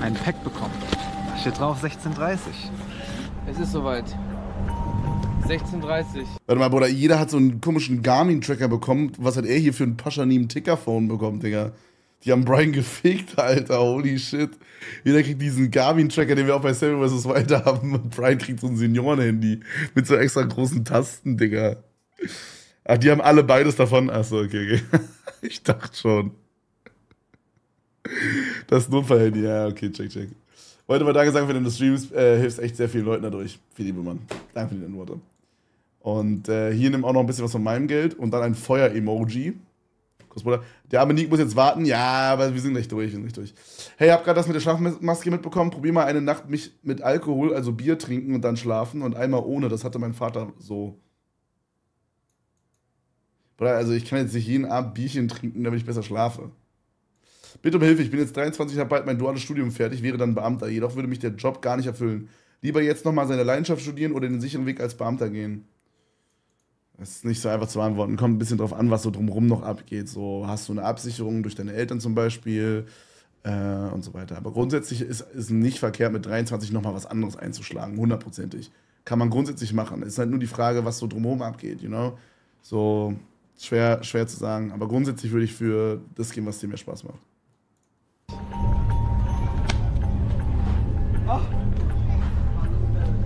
[SPEAKER 2] Ein Pack bekommen. Da steht drauf 16.30
[SPEAKER 7] Es ist soweit. 16.30
[SPEAKER 1] Warte mal, Bruder, jeder hat so einen komischen Garmin-Tracker bekommen. Was hat er hier für ein Paschanim Tickerphone bekommen, Digga? Die haben Brian gefickt, Alter. Holy shit. Jeder kriegt diesen Garmin-Tracker, den wir auch bei Seven vs. Wild haben. Und Brian kriegt so ein Senioren-Handy mit so extra großen Tasten, Digga. Ach, die haben alle beides davon. Achso, okay, okay. [LAUGHS] Ich dachte schon. Das Notfall-Handy, ja, okay, check, check. Wollte mal Danke sagen für den Streams. Äh, hilfst echt sehr vielen Leuten dadurch. Viel liebe Mann. Danke für die Antworten. Und äh, hier nimm auch noch ein bisschen was von meinem Geld und dann ein Feuer-Emoji. Der arme Nick muss jetzt warten. Ja, aber wir sind nicht durch, wir sind nicht durch. Hey, hab gerade das mit der Schlafmaske mitbekommen. Probier mal eine Nacht mich mit Alkohol, also Bier trinken und dann schlafen und einmal ohne. Das hatte mein Vater so. Bruder, also ich kann jetzt nicht jeden Abend Bierchen trinken, damit ich besser schlafe. Bitte um Hilfe, ich bin jetzt 23, habe bald mein duales Studium fertig, wäre dann Beamter. Jedoch würde mich der Job gar nicht erfüllen. Lieber jetzt nochmal seine Leidenschaft studieren oder den sicheren Weg als Beamter gehen. Das ist nicht so einfach zu beantworten. Kommt ein bisschen drauf an, was so drumherum noch abgeht. So, hast du eine Absicherung durch deine Eltern zum Beispiel äh, und so weiter. Aber grundsätzlich ist es nicht verkehrt, mit 23 nochmal was anderes einzuschlagen, hundertprozentig. Kann man grundsätzlich machen. Es ist halt nur die Frage, was so drumherum abgeht, you know? So, schwer, schwer zu sagen. Aber grundsätzlich würde ich für das gehen, was dir mehr Spaß macht.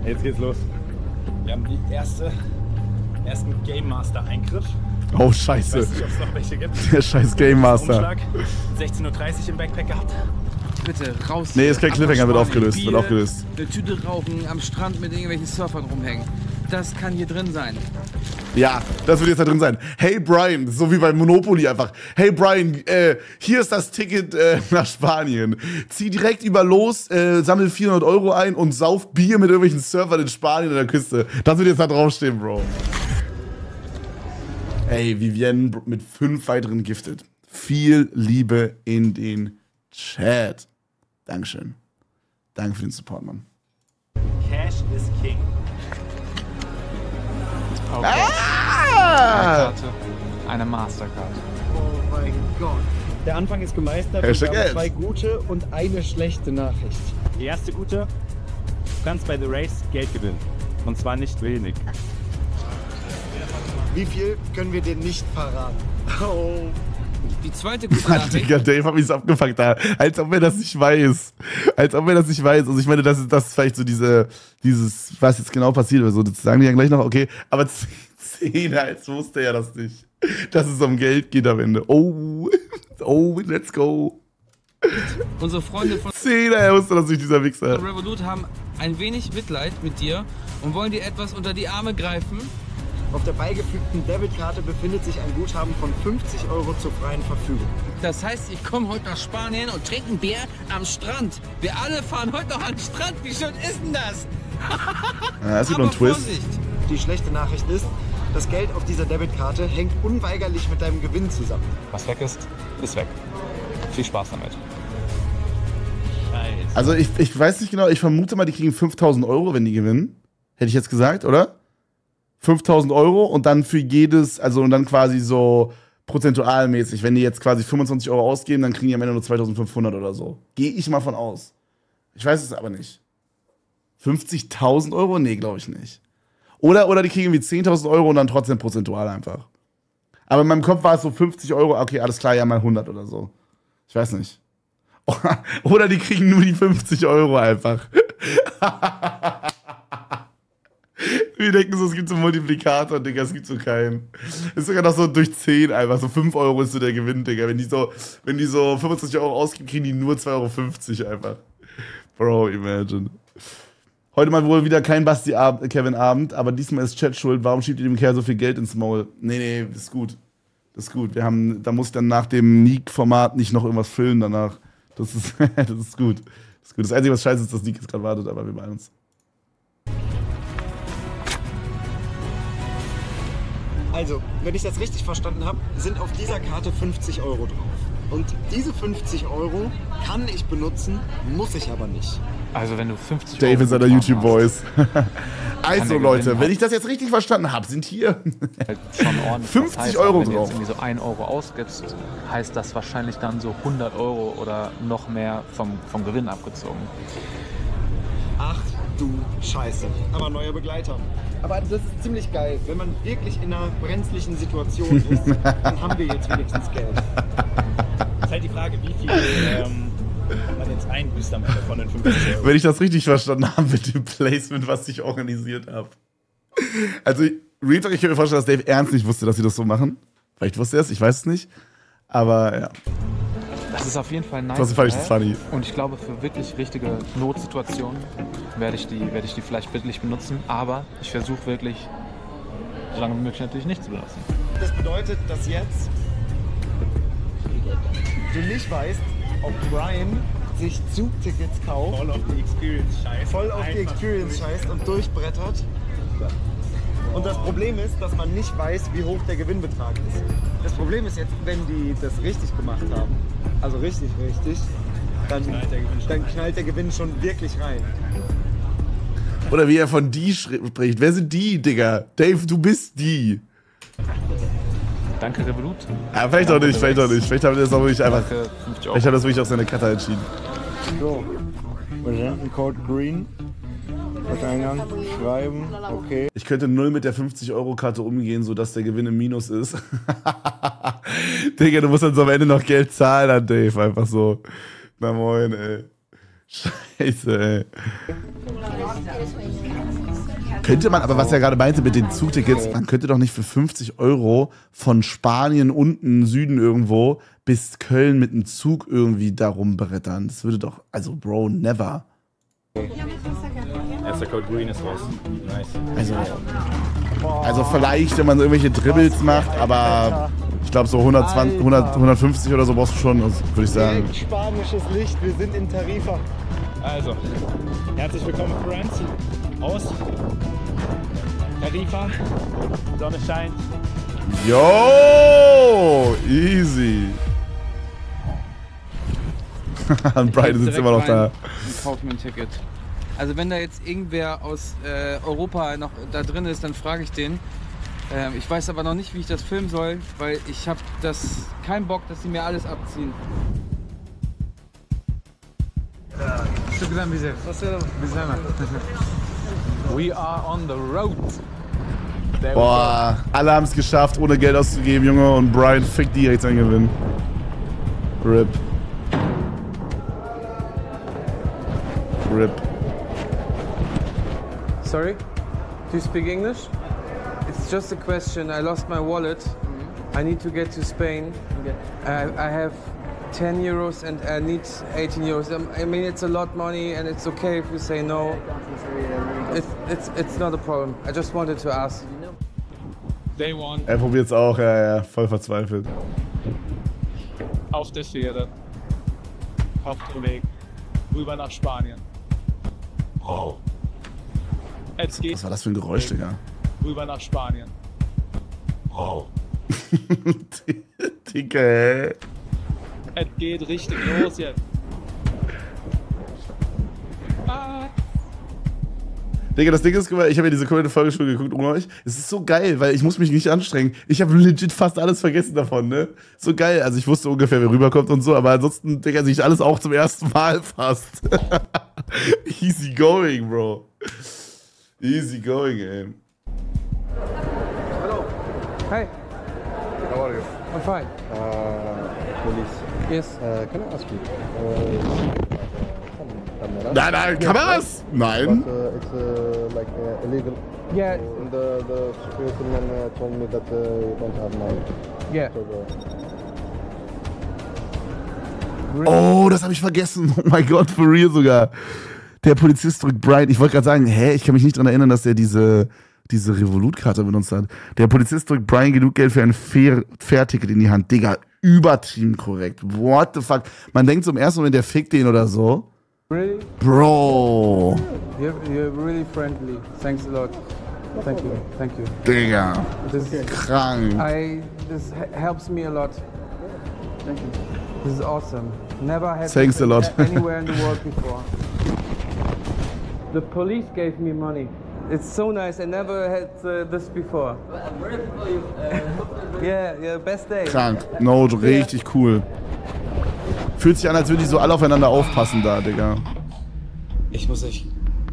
[SPEAKER 13] Jetzt geht's los. Wir haben die erste, ersten Game Master Eingriff.
[SPEAKER 1] Oh,
[SPEAKER 13] Ich
[SPEAKER 1] scheiße.
[SPEAKER 13] weiß nicht, ob es noch welche gibt.
[SPEAKER 1] Der scheiß Game Master.
[SPEAKER 13] Umschlag. 16.30 Uhr im Backpack gehabt.
[SPEAKER 7] Bitte raus.
[SPEAKER 1] Nee, ist kein Cliffhanger, wird aufgelöst,
[SPEAKER 7] Bier,
[SPEAKER 1] wird aufgelöst.
[SPEAKER 7] Eine Tüte rauchen, am Strand mit irgendwelchen Surfern rumhängen. Das kann hier drin sein.
[SPEAKER 1] Ja, das wird jetzt da drin sein. Hey Brian, so wie bei Monopoly einfach. Hey Brian, äh, hier ist das Ticket äh, [LAUGHS] nach Spanien. Zieh direkt über los, äh, sammel 400 Euro ein und sauf Bier mit irgendwelchen Surfern in Spanien an der Küste. Das wird jetzt da draufstehen, Bro. Ey, Vivienne mit fünf weiteren giftet. Viel Liebe in den Chat. Dankeschön. Danke für den Support, Mann.
[SPEAKER 13] Cash is King.
[SPEAKER 2] Okay.
[SPEAKER 1] Ah!
[SPEAKER 2] Eine Karte. Eine Mastercard.
[SPEAKER 3] Oh mein Gott. Der Anfang ist gemeistert. Wir haben
[SPEAKER 1] Geld.
[SPEAKER 3] zwei gute und eine schlechte Nachricht.
[SPEAKER 13] Die erste gute, du kannst bei The Race Geld gewinnen. Und zwar nicht wenig.
[SPEAKER 5] Wie viel können wir dir nicht verraten? Oh.
[SPEAKER 7] Die zweite gute Nachricht.
[SPEAKER 1] Digga, Dave hat mich so abgefuckt da. Als ob er das nicht weiß. Als ob er das nicht weiß. Also ich meine, das ist, das ist vielleicht so diese, dieses, was jetzt genau passiert oder so. Das sagen die ja gleich noch, okay. Aber [LAUGHS] 10, als wusste er das nicht. Dass es um Geld geht am Ende. Oh, oh, let's go.
[SPEAKER 7] Unsere Freunde von
[SPEAKER 1] 10, er wusste das nicht, dieser Wichser.
[SPEAKER 7] Revolut haben ein wenig Mitleid mit dir und wollen dir etwas unter die Arme greifen.
[SPEAKER 5] Auf der beigefügten Debitkarte befindet sich ein Guthaben von 50 Euro zur freien Verfügung.
[SPEAKER 7] Das heißt, ich komme heute nach Spanien und trinke ein Bier am Strand. Wir alle fahren heute noch an den Strand. Wie schön ist denn das? [LAUGHS]
[SPEAKER 1] Ja, es gibt noch einen Twist.
[SPEAKER 5] Die schlechte Nachricht ist, das Geld auf dieser Debitkarte hängt unweigerlich mit deinem Gewinn zusammen.
[SPEAKER 2] Was weg ist, ist weg. Viel Spaß damit.
[SPEAKER 13] Scheiße.
[SPEAKER 1] Also ich, ich weiß nicht genau, ich vermute mal, die kriegen 5000 Euro, wenn die gewinnen. Hätte ich jetzt gesagt, oder? 5000 Euro und dann für jedes, also und dann quasi so prozentualmäßig. Wenn die jetzt quasi 25 Euro ausgeben, dann kriegen die am Ende nur 2500 oder so. Gehe ich mal von aus. Ich weiß es aber nicht. 50.000 Euro? Nee, glaube ich nicht. Oder, oder die kriegen irgendwie 10.000 Euro und dann trotzdem prozentual einfach. Aber in meinem Kopf war es so 50 Euro, okay, alles klar, ja mal 100 oder so. Ich weiß nicht. [LAUGHS] Oder die kriegen nur die 50 Euro einfach. [LAUGHS] Wir denken so, es gibt so einen Multiplikator, Digga, es gibt so keinen. Ist sogar noch so durch 10 einfach. So 5 Euro ist so der Gewinn, Digga. Wenn die so, wenn die so 25 Euro ausgeben, kriegen die nur 2,50 Euro einfach. Bro, imagine. Heute mal wohl wieder kein Basti Ab Kevin Abend, aber diesmal ist Chat schuld. Warum schiebt ihr dem Kerl so viel Geld ins Maul? Nee, nee, ist gut. Das ist gut. Wir haben, da muss ich dann nach dem Neek-Format nicht noch irgendwas füllen danach. Das ist, [LAUGHS] das ist gut. Das ist gut. Das Einzige, was scheiße ist, dass Neek jetzt gerade wartet, aber wir beeilen uns.
[SPEAKER 5] Also, wenn ich das richtig verstanden habe, sind auf dieser Karte 50 Euro drauf. Und diese 50 Euro kann ich benutzen, muss ich aber nicht.
[SPEAKER 2] Also wenn du 50
[SPEAKER 1] Dave in seiner
[SPEAKER 2] Guthaben
[SPEAKER 1] YouTube-Voice. also, Leute, wenn ich das jetzt richtig verstanden habe, sind hier [LAUGHS]
[SPEAKER 2] halt schon ordentlich.
[SPEAKER 1] 50
[SPEAKER 2] Das heißt,
[SPEAKER 1] Euro
[SPEAKER 2] Wenn du
[SPEAKER 1] drauf.
[SPEAKER 2] jetzt irgendwie so 1 Euro ausgibst, heißt das wahrscheinlich dann so 100 Euro oder noch mehr vom, vom Gewinn abgezogen.
[SPEAKER 5] Ach du Scheiße. Aber neuer Begleiter. Aber das ist ziemlich geil. Wenn man wirklich in einer brenzlichen Situation [LAUGHS] ist, dann haben wir jetzt wenigstens Geld.
[SPEAKER 13] Ist halt die Frage, wie viel ähm, man jetzt einbüßt am Ende von den 50 Euro.
[SPEAKER 1] Wenn ich das richtig verstanden habe mit dem Placement, was ich organisiert habe. Also, Real Talk, ich kann mir vorstellen, dass Dave ernst nicht wusste, dass sie das so machen. Vielleicht wusste er es, ich weiß es nicht. Aber ja.
[SPEAKER 2] Das ist auf jeden Fall nice.
[SPEAKER 1] Trotzdem fand ich das funny.
[SPEAKER 2] Und ich glaube, für wirklich richtige Notsituationen werde ich die, werde ich die vielleicht bildlich benutzen. Aber ich versuche wirklich, so lange wie möglich natürlich nicht zu benutzen.
[SPEAKER 5] Das bedeutet, dass jetzt du nicht weißt, ob Brian sich Zugtickets kauft.
[SPEAKER 13] Voll auf die Experience scheißt.
[SPEAKER 5] Voll auf die Experience scheißt und durchbrettert. Und das Problem ist, dass man nicht weiß, wie hoch der Gewinnbetrag ist. Das Problem ist jetzt, wenn die das richtig gemacht haben, also richtig, richtig, dann knallt der Gewinn schon, dann knallt der Gewinn schon wirklich rein.
[SPEAKER 1] Oder wie er von die spricht. Wer sind die, Digga? Dave, du bist die.
[SPEAKER 19] Danke, Revolut.
[SPEAKER 1] Ja, vielleicht doch nicht, vielleicht doch nicht. Vielleicht haben wir das auch wirklich einfach.
[SPEAKER 19] Danke, 50 Euro.
[SPEAKER 1] Vielleicht das wirklich auf seine Karte entschieden.
[SPEAKER 20] So, das? Ein Code Green. Eingang, schreiben, okay.
[SPEAKER 1] Ich könnte null mit der 50-Euro-Karte umgehen, sodass der Gewinn im Minus ist. [LAUGHS] Digga, du musst dann so am Ende noch Geld zahlen an Dave. Einfach so. Na moin, ey. Scheiße, ey. Könnte man, aber was er gerade meinte mit den Zugtickets, man könnte doch nicht für 50 Euro von Spanien unten, Süden irgendwo, bis Köln mit einem Zug irgendwie darum brettern. Das würde doch, also Bro, never.
[SPEAKER 13] Erster Code Green ist raus. Nice.
[SPEAKER 1] Also, also vielleicht, wenn man so irgendwelche Dribbles macht, aber ich glaube so 120, 100, 150 oder so brauchst du schon, also, würde ich sagen.
[SPEAKER 20] Spanisches Licht, wir sind in Tarifa.
[SPEAKER 13] Also, herzlich willkommen, Friends. Aus. Tarifa. Sonne scheint.
[SPEAKER 1] Yo! Easy. [LAUGHS] Und Brian sitzt immer noch da.
[SPEAKER 7] Und kauf mir ein Ticket. Also wenn da jetzt irgendwer aus äh, Europa noch da drin ist, dann frage ich den. Ähm, ich weiß aber noch nicht, wie ich das filmen soll, weil ich habe das keinen Bock, dass sie mir alles abziehen.
[SPEAKER 2] We are on the road.
[SPEAKER 1] Boah, alle haben es geschafft, ohne Geld auszugeben, Junge, und Brian fickt direkt seinen Gewinn. RIP. RIP.
[SPEAKER 7] Sorry? Do you speak English? It's just a question. I lost my wallet. I need to get to Spain. I, I have 10 euros and I need 18 euros. Um, I mean, it's a lot of money and it's okay if you say no. It's, it's, it's not a problem. I just wanted to ask.
[SPEAKER 2] Day one
[SPEAKER 1] Er probiert's auch, ja, ja, voll verzweifelt.
[SPEAKER 2] auf der Fähre. Auf dem Weg rüber nach Spanien.
[SPEAKER 1] Oh.
[SPEAKER 2] Es geht
[SPEAKER 1] Was war das für ein Geräusch, Digga?
[SPEAKER 2] rüber nach Spanien.
[SPEAKER 1] Oh. Digga, ey.
[SPEAKER 2] Es geht richtig los jetzt.
[SPEAKER 1] Digga, das Ding ist, guck mal, ich habe ja diese komplette Folge schon geguckt ohne euch. Es ist so geil, weil ich muss mich nicht anstrengen. Ich habe legit fast alles vergessen davon, ne? So geil. Also ich wusste ungefähr, wer rüberkommt und so, aber ansonsten, Digga, sehe ich alles auch zum ersten Mal fast. [LAUGHS] Easy going, Bro. Easy going, ey.
[SPEAKER 7] Hello. Hi.
[SPEAKER 20] How are you?
[SPEAKER 7] I'm fine.
[SPEAKER 20] Uh, police.
[SPEAKER 7] Yes.
[SPEAKER 20] Uh, can I ask you? Uh, camera?
[SPEAKER 1] Nein, nein, Kameras? Nein.
[SPEAKER 20] But, uh, it's uh, like uh, illegal.
[SPEAKER 7] Yeah.
[SPEAKER 20] And the, the security man told me that you don't have money.
[SPEAKER 7] Yeah.
[SPEAKER 1] Oh, das habe ich vergessen. Oh mein Gott, for real sogar. Der Polizist drückt Brian. Ich wollte gerade sagen, hä, ich kann mich nicht daran erinnern, dass er diese, diese Revolut-Karte benutzt hat. Der Polizist drückt Brian genug Geld für ein Fair- Fährticket in die Hand. Digga, übertrieben korrekt. What the fuck? Man denkt zum ersten Moment, der fickt den oder so.
[SPEAKER 7] Really?
[SPEAKER 1] Bro.
[SPEAKER 7] You're, you're really friendly. Thanks a lot. Thank you. Thank you.
[SPEAKER 1] Digga.
[SPEAKER 7] This,
[SPEAKER 1] Krank.
[SPEAKER 7] I this helps me a lot. Thank you. This is awesome. Never had
[SPEAKER 1] Thanks a lot.
[SPEAKER 7] anywhere in the world before. The police gave me money. It's so nice. I never had uh, this before. [LAUGHS] yeah, yeah, best day.
[SPEAKER 1] Krank. No, richtig cool. Fühlt sich an, als würden die so alle aufeinander aufpassen da, Digga.
[SPEAKER 7] Ich muss euch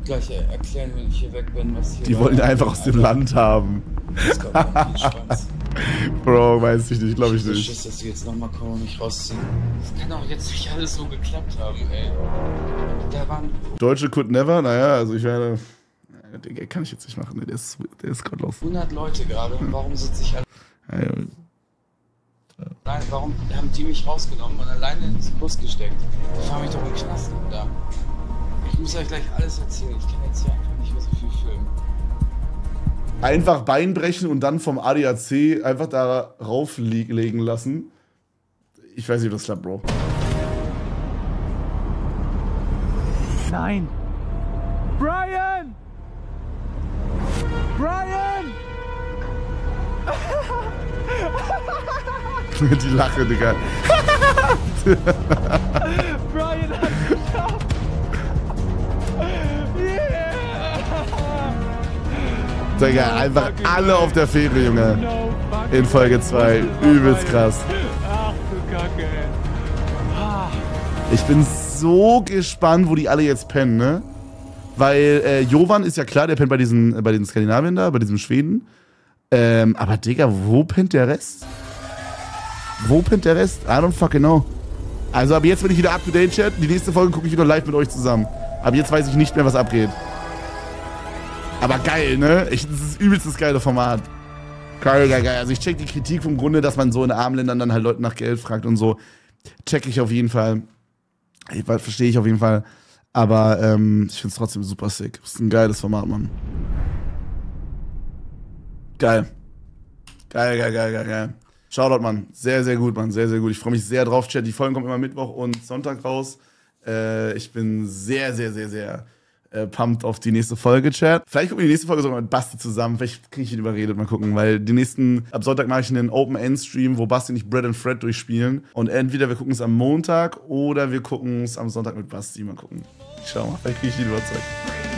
[SPEAKER 7] gleich erklären, wenn ich hier weg bin, was hier
[SPEAKER 1] Die wollen ihn einfach aus dem Land haben. [LAUGHS] Bro, weiß ich nicht, glaube ich nicht.
[SPEAKER 7] Schiss, dass die jetzt nochmal kommen und mich rausziehen. Das kann auch jetzt nicht alles so geklappt haben, ey. Da waren
[SPEAKER 1] Deutsche could never, naja, also ich werde. Digga, kann ich jetzt nicht machen, ne? der ist, der ist gottlos.
[SPEAKER 7] 100 Leute gerade warum sitze ich
[SPEAKER 1] Ja,
[SPEAKER 7] allein? Warum haben die mich rausgenommen und alleine ins Bus gesteckt? Die fahren mich doch im Knast da. Ich muss euch gleich alles erzählen. Ich kann jetzt hier einfach nicht mehr so viel filmen.
[SPEAKER 1] Einfach Bein brechen und dann vom ADAC einfach da rauflegen lassen. Ich weiß nicht, ob das klappt, Bro.
[SPEAKER 2] Nein. Brian! Brian! [LAUGHS] [LAUGHS]
[SPEAKER 1] Die Lache, Digga.
[SPEAKER 2] Brian hat es geschafft! Yeah!
[SPEAKER 1] Digga, einfach alle auf der Fähre, Junge.
[SPEAKER 2] No
[SPEAKER 1] in Folge 2. Übelst krass.
[SPEAKER 2] Ach du Kacke. Ah.
[SPEAKER 1] Ich bin so gespannt, wo die alle jetzt pennen, ne? Weil äh, Jovan ist ja klar, der pennt bei diesen, äh, bei den Skandinaviern da, bei diesem Schweden. Ähm, aber Digga, wo pennt der Rest? Wo pennt der Rest? I don't fucking know. Also ab jetzt bin ich wieder up to date, Chat. Die nächste Folge gucke ich wieder live mit euch zusammen. Ab jetzt weiß ich nicht mehr, was abgeht. Aber geil, ne? Ich, das ist übelst das geile Format. Geil, geil, geil. Also ich check die Kritik vom Grunde, dass man so in armen Ländern dann halt Leute nach Geld fragt und so. Check ich auf jeden Fall. Verstehe ich auf jeden Fall. Aber ähm, ich finde es trotzdem super sick. Das ist ein geiles Format, Mann. Geil. Geil, geil, geil, geil, geil. Shoutout, Mann. Sehr, sehr gut, Mann. Sehr, sehr gut. Ich freue mich sehr drauf, Chat. Die Folgen kommen immer Mittwoch und Sonntag raus. Äh, ich bin sehr, sehr, sehr, sehr äh, pumped auf die nächste Folge, Chat. Vielleicht gucken wir die nächste Folge sogar mit Basti zusammen. Vielleicht kriege ich ihn überredet, mal gucken. Weil die nächsten, ab Sonntag mache ich einen Open-End-Stream, wo Basti und ich Bread and Fred durchspielen. Und entweder wir gucken es am Montag oder wir gucken es am Sonntag mit Basti. Mal gucken. Ich schau mal, vielleicht kriege ich ihn überzeugt.